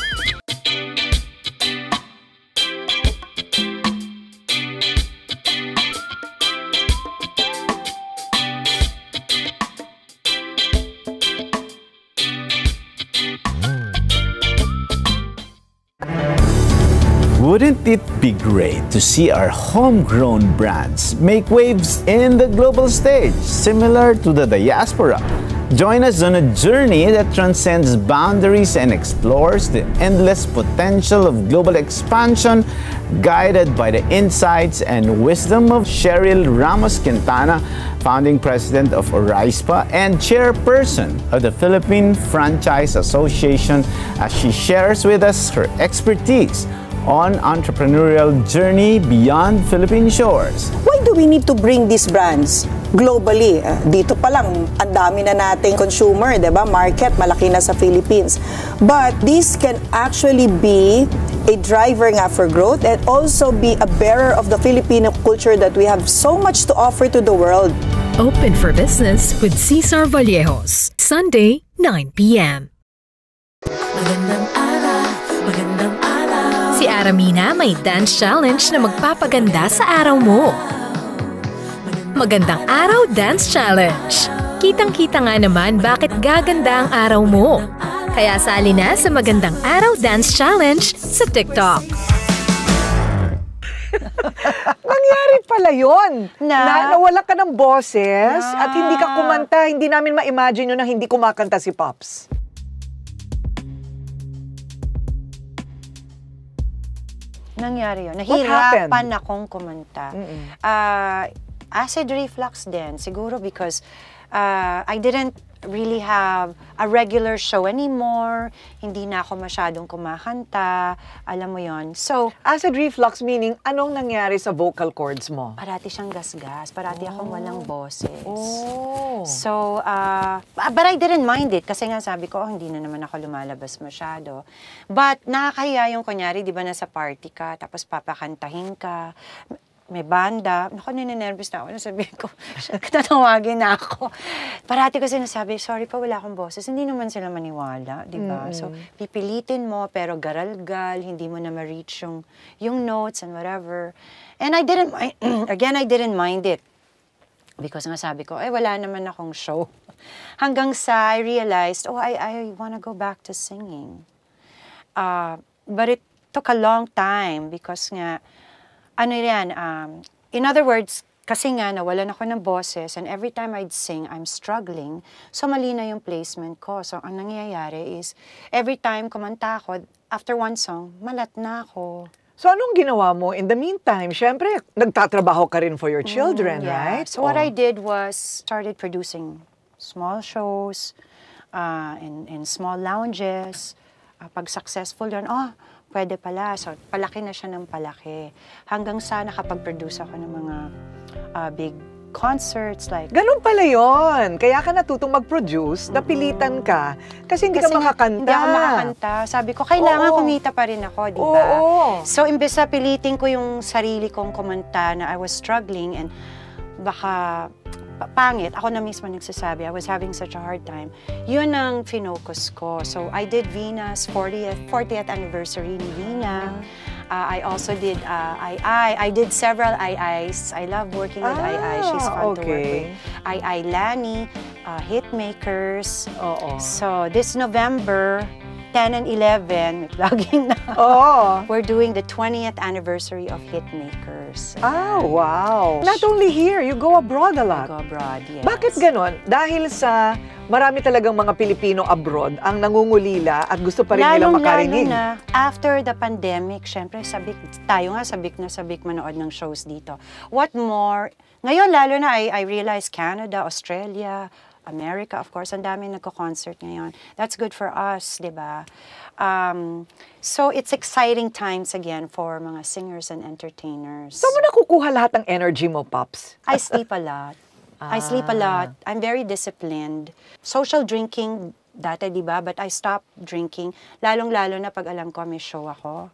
S16: Wouldn't it be great to see our homegrown brands make waves in the global stage, similar to the diaspora? Join us on a journey that transcends boundaries and explores the endless potential of global expansion, guided by the insights and wisdom of Cheryl Ramos Quintana, founding president of Orispa and chairperson of the Philippine Franchise Association, as she shares with us her expertise on entrepreneurial journey beyond Philippine shores.
S17: Why do we need to bring these brands globally? Eh, Dito pa lang, ang dami na nating consumer, di ba? Market, malaki na sa Philippines. But this can actually be a driver nga for growth and also be a bearer of the Filipino culture that we have so much to offer to the world.
S8: Open for Business with Cesar Vallejos. Sunday, 9 p.m. Si Aramina may dance challenge na magpapaganda sa araw mo. Magandang Araw Dance Challenge. Kitang-kita nga naman bakit gaganda ang araw mo. Kaya sali na sa Magandang Araw Dance Challenge sa TikTok.
S1: Nangyari pala yun.
S2: Na?
S1: nawala ka ng boses at hindi ka
S2: Na.
S1: kumanta. Hindi namin ma-imagine yun na hindi kumakanta si Pops.
S2: Nangyari yun. Nahirapan akong kumanta. Ah, acid reflux din, siguro because uh, I didn't really have a regular show anymore. Hindi na ako masyadong kumakanta. Alam mo yon. So,
S1: Acid reflux meaning, anong nangyari sa vocal cords mo?
S2: parati siyang gasgas. Parati akong walang boses.
S1: Oh.
S2: So, uh, but I didn't mind it kasi nga sabi ko, oh, hindi na naman ako lumalabas masyado. But nakakahiya yung kunyari, di ba nasa party ka, tapos papakantahin ka, may banda. Naku, nininervous na ako. Nasabihin ko, tatawagin na ako. Parati ko sinasabi, sorry pa, wala akong boses. Hindi naman sila maniwala, di ba?
S1: Mm-mm.
S2: So, pipilitin mo, pero garalgal, hindi mo na ma-reach yung, yung notes and whatever. And I didn't, mi- again, I didn't mind it. Because nga sabi ko, eh, wala naman akong show. Hanggang sa I realized, oh, I, I wanna go back to singing. Uh, but it took a long time because nga, ano yan, um, in other words, kasi nga nawalan ako ng boses and every time I'd sing, I'm struggling. So mali na yung placement ko. So ang nangyayari is, every time kumanta ako, after one song, malat na ako.
S1: So anong ginawa mo? In the meantime, syempre, nagtatrabaho ka rin for your children,
S2: Mm, yeah.
S1: right?
S2: So what
S1: Oh.
S2: I did was started producing small shows uh, in, in small lounges. Uh, pag successful yun, oh, pwede pala. So palaki na siya ng palaki. Hanggang sa nakapag-produce ako ng mga uh, big concerts like
S1: Ganun pala yon. Kaya ka natutong mag-produce, napilitan ka, kasi hindi
S2: Kasi
S1: ka makakanta.
S2: Hindi ako makakanta. Sabi ko, kailangan
S1: Oo.
S2: kumita pa rin ako, di ba?
S1: Oo.
S2: So, imbes na pilitin ko yung sarili kong kumanta na I was struggling and baka pangit, ako na mismo nagsasabi, I was having such a hard time. Yun ang finocus ko. So, I did Vina's 40th, 40th anniversary ni Vina. Uh, I also did uh, I I. I did several I-Is. I love working with
S1: Ah,
S2: I-I. She's fun to work
S1: okay.
S2: with. I-I Lani, uh, Hitmakers.
S1: Oo.
S2: So, this November, 10 and 11, may plugging na.
S1: Oo.
S2: We're doing the 20th anniversary of Hitmakers.
S1: Ah, wow. Not only here, you go abroad a lot.
S2: Go abroad, yes.
S1: Bakit ganon? Dahil sa marami talagang mga Pilipino abroad ang nangungulila at gusto pa rin nilang makarinig.
S2: na, after the pandemic, syempre, sabik, tayo nga sabik na sabik manood ng shows dito. What more, ngayon lalo na, I, I realize Canada, Australia, America, of course, ang dami nagko-concert ngayon. That's good for us, di ba? Um, so, it's exciting times again for mga singers and entertainers.
S1: Saan mo nakukuha lahat ng energy mo, Pops?
S2: I sleep a lot. I sleep a lot. I'm very disciplined. Social drinking, dati, di ba? But I stopped drinking. Lalong-lalo na pag alam ko may show ako.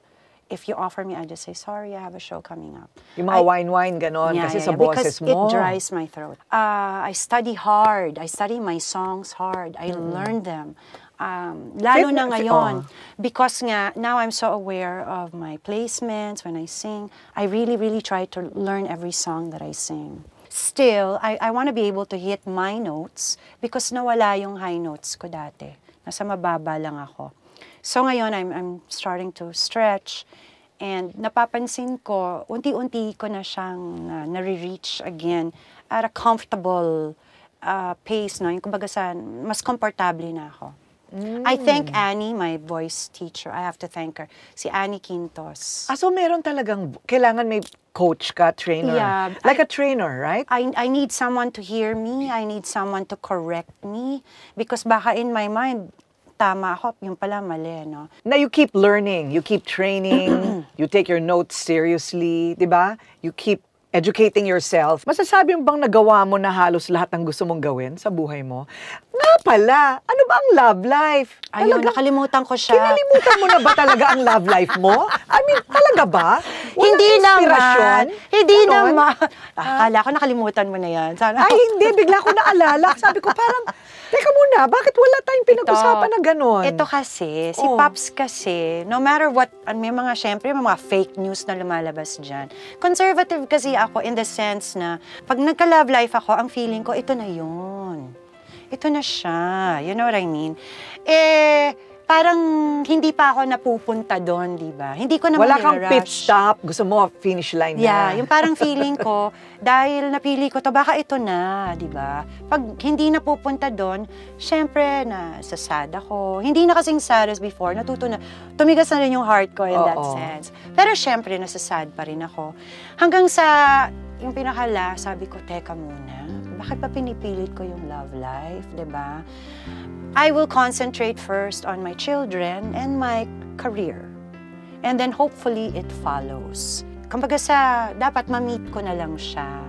S2: If you offer me, I just say, sorry, I have a show coming up.
S1: Yung mga wine-wine, ganon,
S2: Yeah,
S1: kasi
S2: yeah,
S1: sa
S2: yeah,
S1: boses
S2: because
S1: mo.
S2: it dries my throat. Uh, I study hard. I study my songs hard. I learn them. Um, lalo
S1: Fit-
S2: na ngayon.
S1: oh.
S2: Because nga, now I'm so aware of my placements when I sing. I really, really try to learn every song that I sing. Still, I, I want to be able to hit my notes because nawala yung high notes ko dati. Nasa mababa lang ako. So ngayon, I'm, I'm starting to stretch and napapansin ko, unti-unti ko na siyang na, nare-reach again at a comfortable uh, pace, no? Yung kumbaga sa, mas komportable na ako. I thank Annie, my voice teacher. I have to thank her. Si Annie Quintos.
S1: Ah, so meron talagang, kailangan may coach ka, trainer.
S2: Yeah,
S1: Like a trainer, right?
S2: I, I need someone to hear me. I need someone to correct me. Because baka in my mind, tama ako, yung pala mali, no?
S1: Na you keep learning, you keep training, you take your notes seriously, di ba? You keep educating yourself. Masasabi mo bang nagawa mo na halos lahat ng gusto mong gawin sa buhay mo? Pala, ano ba ang love life?
S2: Ayun,
S1: Talaga-
S2: nakalimutan ko siya.
S1: Kinalimutan mo na ba talaga ang love life mo? I mean, talaga ba? Walang
S2: hindi naman. Hindi
S1: Ganon?
S2: naman. Akala ko nakalimutan mo na yan. Sana.
S1: Ay, hindi. Bigla ko naalala. Sabi ko parang, teka muna, bakit wala tayong pinag-usapan na ganon?
S2: Ito kasi, si
S1: Oh.
S2: Pops kasi, no matter what, an- may mga, syempre, may mga fake news na lumalabas dyan. Conservative kasi ako in the sense na, pag nagka-love life ako, ang feeling ko, ito na yun. Ito na siya. You know what I mean? Eh, parang hindi pa ako napupunta doon, di ba? Hindi ko naman
S1: Wala kang
S2: nirarush.
S1: pit stop. Gusto mo, finish line
S2: Yeah,
S1: na.
S2: yung parang feeling ko, dahil napili ko to, baka ito na, di ba? Pag hindi napupunta doon, syempre, nasasad ako. Hindi na kasing sad as before, natuto na, tumigas na rin yung heart ko in that
S1: Oo.
S2: sense. Pero syempre, nasasad pa rin ako. Hanggang sa, yung pinakala, sabi ko, teka muna, bakit pa pinipilit ko yung love life, di ba? I will concentrate first on my children and my career. And then hopefully it follows. Kumbaga sa, dapat ma-meet ko na lang siya.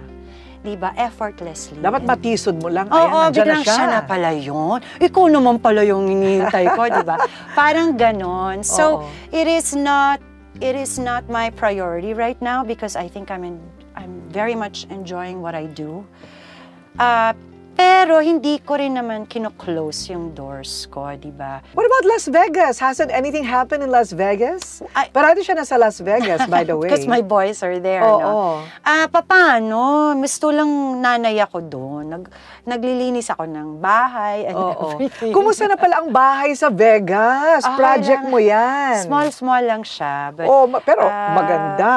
S2: Di ba? Effortlessly.
S1: Dapat matisod mo lang.
S2: Oo, oh,
S1: nandyan
S2: biglang
S1: na siya.
S2: siya na pala yun. Ikaw naman pala yung hinihintay ko, di ba? Parang ganon. So,
S1: Oo.
S2: it is not it is not my priority right now because I think I'm in, I'm very much enjoying what I do. Ah, pero hindi ko rin naman kino-close yung doors ko, di ba?
S1: What about Las Vegas? Hasn't anything happened in Las Vegas? Parati siya nasa Las Vegas, by the way.
S2: Because my boys are there,
S1: Oo.
S2: no? Ah, papaano? Gusto lang nanay ako doon. Nag, naglilinis ako ng bahay and
S1: Oo.
S2: everything.
S1: Kumusta na pala ang bahay sa Vegas?
S2: Okay
S1: Project
S2: lang.
S1: mo yan.
S2: Small, small lang siya. But,
S1: oh, ma- pero
S2: ah,
S1: maganda.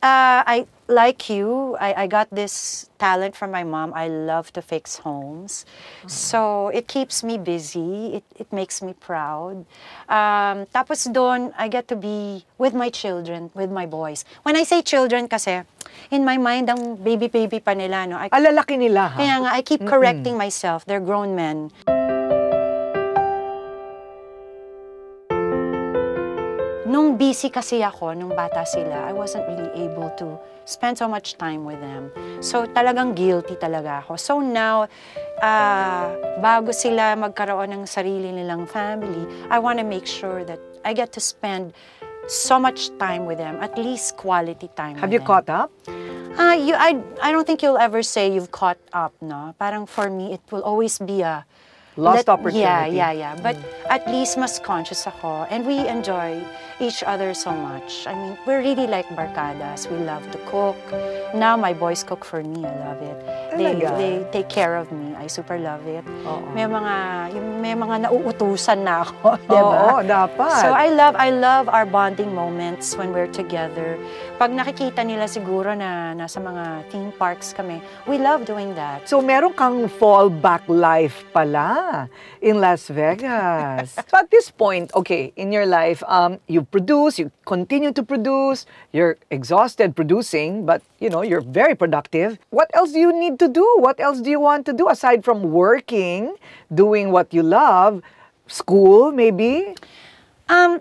S2: Uh, I like you. I, I got this talent from my mom. I love to fix homes, so it keeps me busy. It it makes me proud. Um, tapos doon, I get to be with my children, with my boys. When I say children, kasi in my mind, ang baby baby pa nila, no. I,
S1: Alalaki nila, ha?
S2: Kaya nga, I keep correcting myself. They're grown men. Nung busy kasi ako, nung bata sila, I wasn't really able to spend so much time with them. So talagang guilty talaga ako. So now, ah, bago sila magkaroon ng sarili nilang family, I want to make sure that I get to spend so much time with them, at least quality time
S1: Have you
S2: them.
S1: caught up?
S2: Ah, you, I, I don't think you'll ever say you've caught up, no? Parang for me, it will always be a...
S1: Lost
S2: let-
S1: opportunity.
S2: Yeah, yeah, yeah. But at least mas conscious ako. And we enjoy each other so much. I mean, we're really like barkadas. We love to cook. Now my boys cook for me. I love it. They,
S1: Talaga?
S2: they take care of me. I super love it. May mga, yung- may mga nauutusan na ako, di ba?
S1: Oo, dapat.
S2: So I love, I love our bonding moments when we're together. Pag nakikita nila siguro na nasa mga theme parks kami, we love doing that.
S1: So meron kang fallback life pala in Las Vegas. so at this point, okay, in your life, um, you produce, you continue to produce, you're exhausted producing, but you know, you're very productive. What else do you need to do? What else do you want to do aside from working, doing what you love, school maybe?
S2: Um,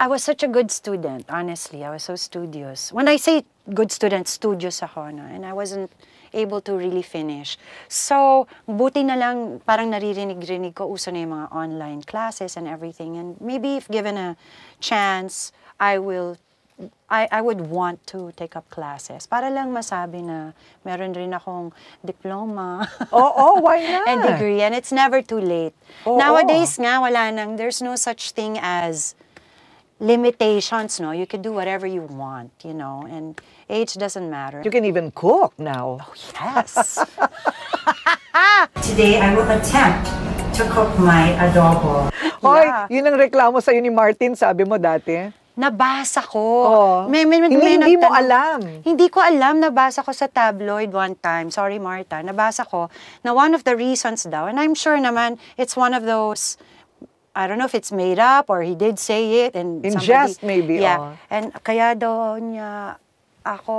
S2: I was such a good student, honestly. I was so studious. When I say good student, studious ako, no? and I wasn't able to really finish. So, buti na lang, parang naririnig-rinig ko, uso na yung mga online classes and everything. And maybe if given a chance, I will I, I would want to take up classes para lang masabi na meron rin akong diploma.
S1: Oo, why not?
S2: and degree. And it's never too late.
S1: Oo.
S2: Nowadays nga, wala nang, there's no such thing as limitations, no? You can do whatever you want, you know, and age doesn't matter.
S1: You can even cook now.
S2: Oh, yes. Today, I will attempt to cook my adobo.
S1: Hoy, yun ang reklamo sa'yo ni Martin, sabi mo dati.
S2: Nabasa ko.
S1: Oo.
S2: May, may, may,
S1: Hindi-
S2: may
S1: hindi mo alam.
S2: Hindi ko alam. Nabasa ko sa tabloid one time. Sorry, Marta. Nabasa ko na one of the reasons daw, and I'm sure naman it's one of those, I don't know if it's made up or he did say it. and
S1: In
S2: somebody-
S1: jest, maybe,
S2: Yeah.
S1: oh.
S2: And kaya daw niya, ako,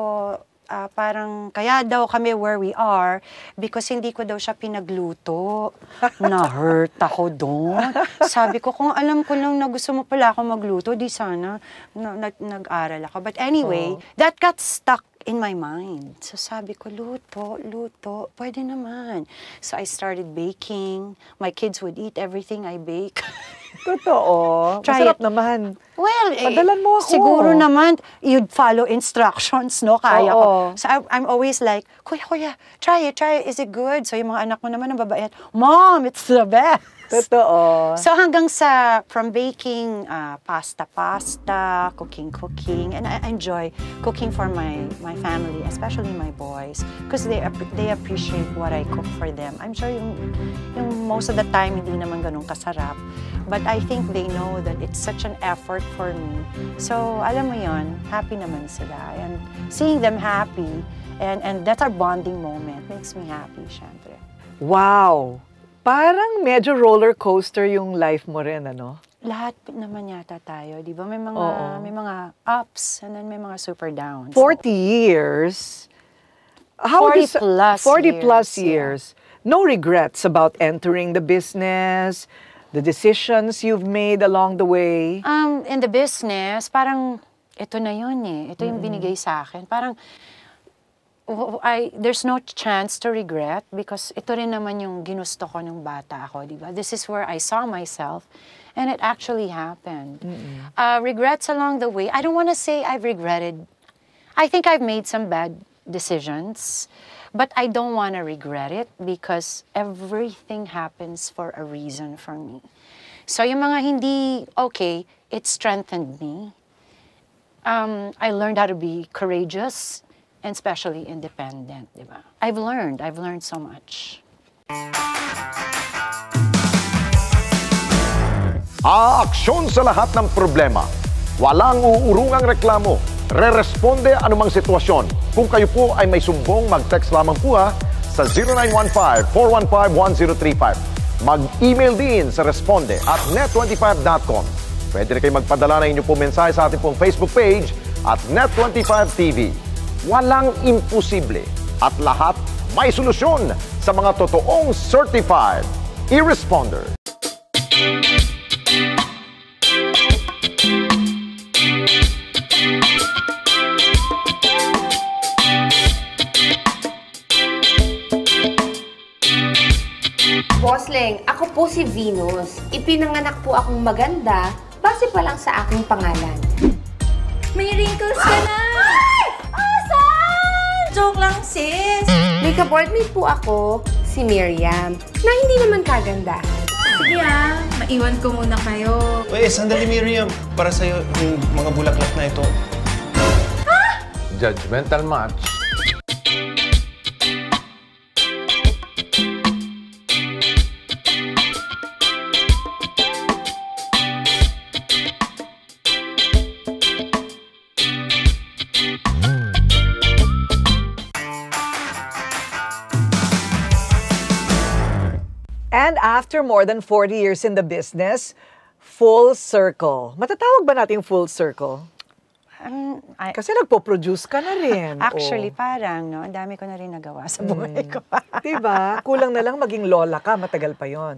S2: ah, parang, kaya daw kami where we are because hindi ko daw siya pinagluto. Na-hurt ako doon. Sabi ko, kung alam ko lang na gusto mo pala ako magluto, di sana na, nag, nag-aral ako. But anyway,
S1: Oh.
S2: that got stuck in my mind. So sabi ko, luto, luto, pwede naman. So I started baking. My kids would eat everything I bake.
S1: Totoo.
S2: Try
S1: Masarap
S2: it.
S1: naman.
S2: Well, eh,
S1: Padalan mo ako.
S2: Siguro naman, you'd follow instructions, no? Kaya ko.
S1: Oo.
S2: So I, I'm always like, Kuya, kuya, try it, try it. Is it good? So yung mga anak mo naman ng babae, Mom, it's the best.
S1: Totoo.
S2: So hanggang sa, from baking uh, pasta-pasta, cooking-cooking, and I enjoy cooking for my, my family, especially my boys, because they, they appreciate what I cook for them. I'm sure yung, yung most of the time, hindi naman ganun kasarap. But I think they know that it's such an effort for me. So, alam mo yon, happy naman sila. And seeing them happy, and, and that's our bonding moment, makes me happy, syempre.
S1: Wow! Parang medyo roller coaster yung life mo rin, ano?
S2: Lahat naman yata tayo, di ba? May mga,
S1: Oo.
S2: may mga ups, and then may mga super downs.
S1: 40 years. How would
S2: 40
S1: you
S2: plus
S1: 40 plus
S2: years, yeah.
S1: years. No regrets about entering the business, the decisions you've made along the way.
S2: Um, in the business, parang ito na yun eh. Ito yung binigay sa akin. Parang I, there's no chance to regret because ito rin naman yung ginusto ko nung bata ako, di ba? This is where I saw myself and it actually happened. Uh, regrets along the way, I don't want to say I've regretted. I think I've made some bad decisions, but I don't want to regret it because everything happens for a reason for me. So yung mga hindi okay, it strengthened me. Um, I learned how to be courageous and especially independent, di ba? I've learned, I've learned so much.
S15: Aaksyon sa lahat ng problema. Walang uurungang reklamo. Re-responde anumang sitwasyon. Kung kayo po ay may sumbong, mag-text lamang po ha sa 0915-415-1035. Mag-email din sa responde at net25.com. Pwede rin kayo magpadala ng inyong po mensahe sa ating pong Facebook page at Net25TV. Walang imposible at lahat may solusyon sa mga totoong certified e-responder.
S13: Boss Leng, ako po si Venus. Ipinanganak po akong maganda base pa lang sa aking pangalan.
S6: May wrinkles ka na! Joke lang, sis.
S13: May kaboardmate po ako, si Miriam, na hindi naman kaganda.
S6: Sige ah, maiwan ko muna kayo.
S14: Eh, sandali Miriam. Para sa'yo, yung mga bulaklak na ito.
S18: Judgmental match.
S1: After more than 40 years in the business, full circle. Matatawag ba natin full circle?
S2: Um, I-
S1: Kasi nagpo-produce ka na rin.
S2: Actually,
S1: oh.
S2: parang, no, ang dami ko na rin nagawa sa buhay ko.
S1: diba? Kulang na lang maging lola ka, matagal pa yon.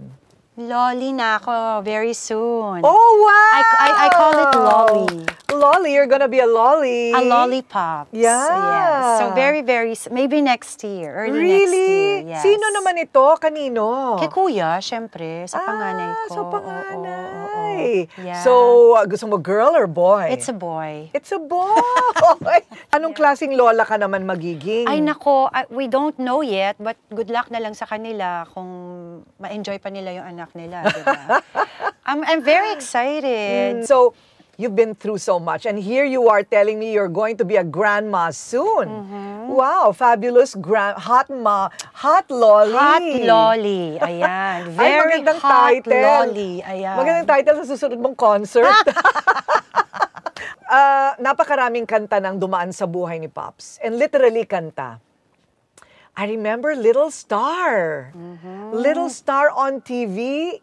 S2: Lolly na ako very soon.
S1: Oh, wow!
S2: I, I, I call it lolly.
S1: Lolly, you're gonna be a lolly.
S2: A lollipop.
S1: Yeah.
S2: Yes. So very, very, maybe next year, early next
S1: Really?
S2: year. Yes.
S1: Sino naman ito? Kanino?
S2: Kay kuya, syempre, sa panganay ko.
S1: sa panganay.
S2: Yeah.
S1: So, uh, gusto mo girl or boy?
S2: It's a boy.
S1: It's a boy! Anong klaseng lola ka naman magiging?
S2: Ay nako, I- we don't know yet, but good luck na lang sa kanila kung ma-enjoy pa nila yung anak nila, di ba? I'm, I'm very excited.
S1: Mm, So, you've been through so much, and here you are telling me you're going to be a grandma soon.
S2: Mm-hmm.
S1: Wow, fabulous grand hot ma, hot lolly.
S2: Hot lolly. Ayan.
S1: Ay,
S2: Very
S1: magandang
S2: hot
S1: title.
S2: lolly. Ayan.
S1: Magandang title sa susunod mong concert. Ah, napakaraming kanta nang dumaan sa buhay ni Pops. And literally kanta. I remember Little Star.
S2: Mm-hmm.
S1: Little Star on TV.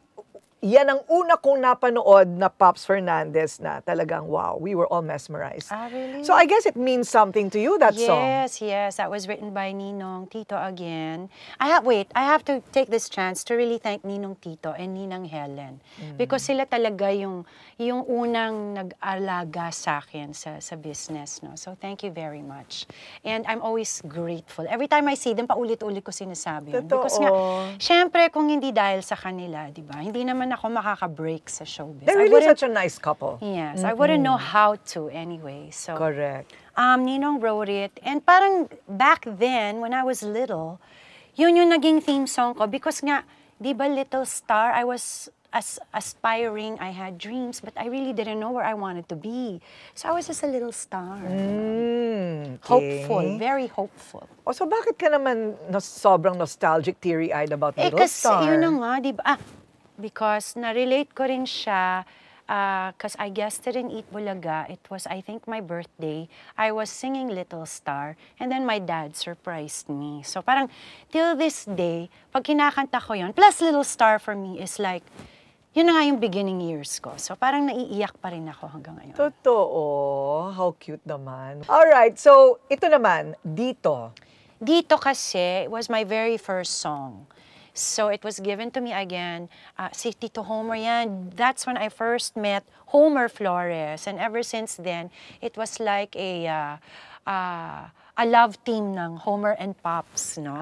S1: Yan ang una kong napanood na Pops Fernandez na talagang wow, we were all mesmerized.
S2: Ah, really?
S1: So I guess it means something to you, that song.
S2: Yes, yes. That was written by Ninong Tito again. I have, wait, I have to take this chance to really thank Ninong Tito and Ninang Helen.
S1: Mm.
S2: Because sila talaga yung, yung unang nag-alaga sa akin sa, sa business. No? So thank you very much. And I'm always grateful. Every time I see them, paulit-ulit ko sinasabi yun. Because nga,
S1: Totoo.
S2: syempre kung hindi dahil sa kanila, di ba? Hindi naman ako makaka-break sa showbiz.
S1: They're really such a nice couple.
S2: Yes, I wouldn't know how to anyway. So
S1: Correct.
S2: um, Ninong wrote it. And parang back then, when I was little, yun yung naging theme song ko because nga, di ba little star, I was as aspiring, I had dreams, but I really didn't know where I wanted to be. So I was just a little star.
S1: Mm, okay.
S2: Hopeful, very hopeful.
S1: O so bakit ka naman nos, sobrang nostalgic, teary-eyed about
S2: Eh,
S1: Little
S2: kasi
S1: Star?
S2: yun na nga, di ba? Ah, because na-relate ko rin siya because I guessed it in Eat Bulaga. It was, I think, my birthday. I was singing Little Star, and then my dad surprised me. So parang, till this day, pag kinakanta ko yun, plus Little Star for me is like, yun na nga yung beginning years ko. So parang naiiyak pa rin ako hanggang ngayon.
S1: Totoo. How cute naman. Alright, so ito naman, dito.
S2: Dito kasi, it was my very first song. So it was given to me again. Uh, si Tito Homer yan. That's when I first met Homer Flores. And ever since then, it was like a, uh, uh, a love team ng Homer and Pops, no?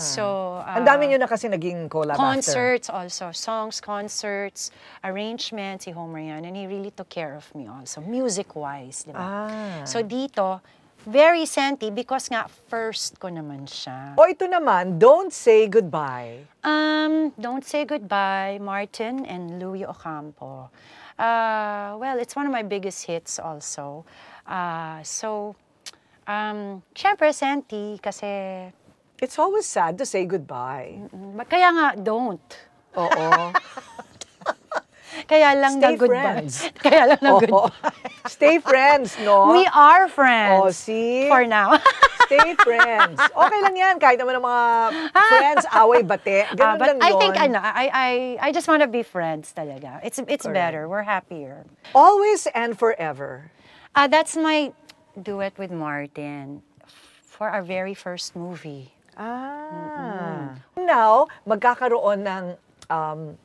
S2: So, uh,
S1: Ang dami nyo na kasi naging collab after.
S2: Concerts also, songs, concerts, arrangements, si Homer yan. And he really took care of me also, music-wise, di ba?
S1: Ah.
S2: So dito, very senti because nga first ko naman siya.
S1: O ito naman, Don't Say Goodbye.
S2: Um, Don't Say Goodbye, Martin and Louis Ocampo. Uh, well, it's one of my biggest hits also. Uh, so, um, syempre, senti kasi...
S1: It's always sad to say goodbye.
S2: Kaya nga, don't.
S1: Oo.
S2: Kaya lang
S1: Stay
S2: na goodbye.
S1: friends.
S2: Kaya lang na
S1: Oo.
S2: goodbye.
S1: Stay friends, no?
S2: We are friends.
S1: Oh, see?
S2: For now.
S1: Stay friends. Okay lang yan. Kahit naman ang mga friends, away, bate.
S2: Ah,
S1: Ganun
S2: but
S1: lang
S2: I
S1: yun.
S2: think ano, I I I just want to be friends talaga. It's it's
S1: Correct.
S2: better. We're happier.
S1: Always and forever.
S2: Uh, that's my duet with Martin for our very first movie.
S1: Ah. Now, magkakaroon ng um,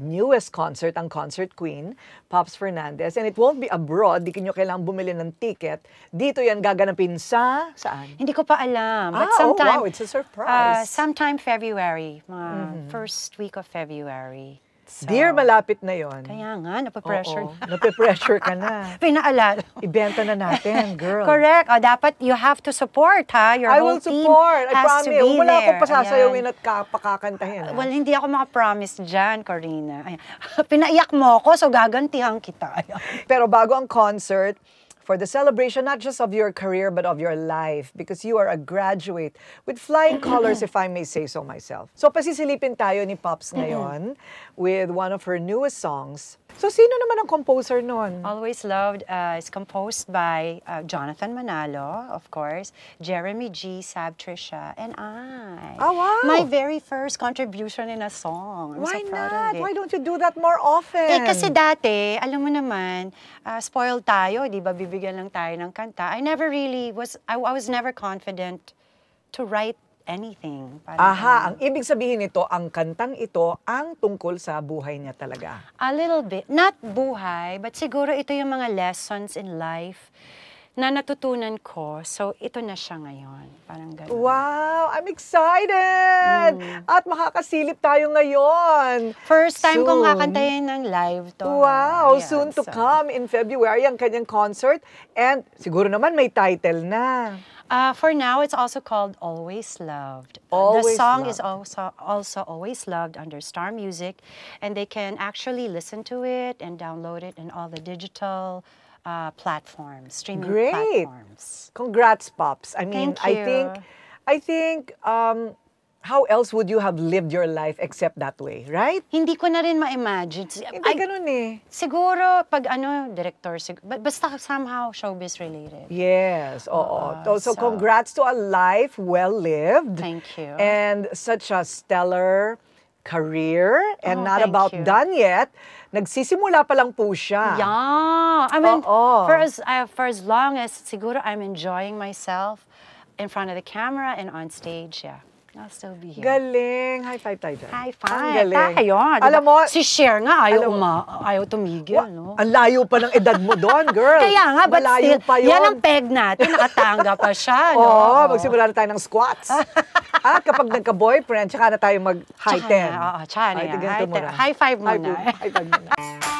S1: newest concert, ang Concert Queen, Pops Fernandez. And it won't be abroad. Di nyo kailangang bumili ng ticket. Dito yan gaganapin sa... Saan?
S2: Hindi ko pa alam. But
S1: Ah, oh,
S2: sometime,
S1: wow, it's a
S2: Uh,
S1: surprise.
S2: sometime February, mga
S1: Mhm.
S2: first week of February. So,
S1: Dear, malapit na yon.
S2: Kaya nga, napapressure.
S1: Oo, nape-pressure ka na.
S2: Pinaalala.
S1: Ibenta na natin, girl.
S2: Correct. O, dapat you have to support, ha? Your
S1: I
S2: whole
S1: will
S2: team
S1: support. I
S2: has to
S1: promise.
S2: be
S1: Wala
S2: there.
S1: akong pasasayawin
S2: Ayan.
S1: at ka- pakakantahin. ah.
S2: Well, hindi ako makapromise dyan, Corina. Ayan. Pinaiyak mo ako, so gagantihan kita. Ayan.
S1: Pero bago ang concert, for the celebration not just of your career but of your life because you are a graduate with flying colors if I may say so myself. So pasisilipin tayo ni Pops ngayon with one of her newest songs. So sino naman ang composer nun?
S2: Always Loved uh, is composed by uh, Jonathan Manalo, of course, Jeremy G, Sab Trisha, and I.
S1: Oh, wow.
S2: My very first contribution in a song. I'm
S1: Why
S2: so proud
S1: not?
S2: of it.
S1: Why don't you do that more often?
S2: Eh, kasi dati, alam mo naman, uh, spoiled tayo, di ba? Bibigyan lang tayo ng kanta. I never really was, I, I was never confident to write anything. Parang
S1: Aha, ang ibig sabihin nito, ang kantang ito ang tungkol sa buhay niya talaga.
S2: A little bit. Not buhay, but siguro ito yung mga lessons in life na natutunan ko. So, ito na siya ngayon. Parang ganun.
S1: Wow, I'm excited! At makakasilip tayo ngayon.
S2: First time kong
S1: Soon.
S2: kakantayin ng live to.
S1: Wow,
S2: Ayan,
S1: soon to
S2: so-
S1: come in February ang kanyang concert. And siguro naman may title na.
S2: Uh, for now, it's also called Always Loved. the
S1: Always
S2: song is
S1: Loved.
S2: also also Always Loved under Star Music, and they can actually listen to it and download it in all the digital uh, platforms, streaming
S1: Great.
S2: platforms.
S1: Congrats, Pops. I mean,
S2: Thank
S1: I think, I think, um, how else would you have lived your life except that way, right?
S2: Hindi ko na rin ma-imagine.
S1: Hindi ganun eh.
S2: Siguro, pag ano, director, sig- ba- basta somehow showbiz related.
S1: Yes, oo.
S2: Oo,
S1: so,
S2: so-
S1: congrats to a life well lived.
S2: Thank you.
S1: And such a stellar career and
S2: Oh,
S1: not about
S2: you.
S1: done yet. Nagsisimula pa lang po siya.
S2: Yeah. I mean,
S1: Oo.
S2: for as, uh, for as long as siguro I'm enjoying myself in front of the camera and on stage, yeah. I'll still be here.
S1: Galing. High five tayo dyan.
S2: High
S1: Ang
S2: five.
S1: galing.
S2: Tayo, diba?
S1: Alam mo,
S2: si Cher nga, ayaw,
S1: alam
S2: uma, ayaw tumigil, no?
S1: ang layo pa ng edad mo doon, girl.
S2: Kaya nga, but
S1: Malayo
S2: still,
S1: pa yun.
S2: yan ang peg natin, nakatanga pa siya, no?
S1: Oo, magsimula na tayo ng squats. At kapag nagka-boyfriend, tsaka na tayo mag-high ten.
S2: oo, tsaka na yan. High. High five muna.
S1: five- high five muna.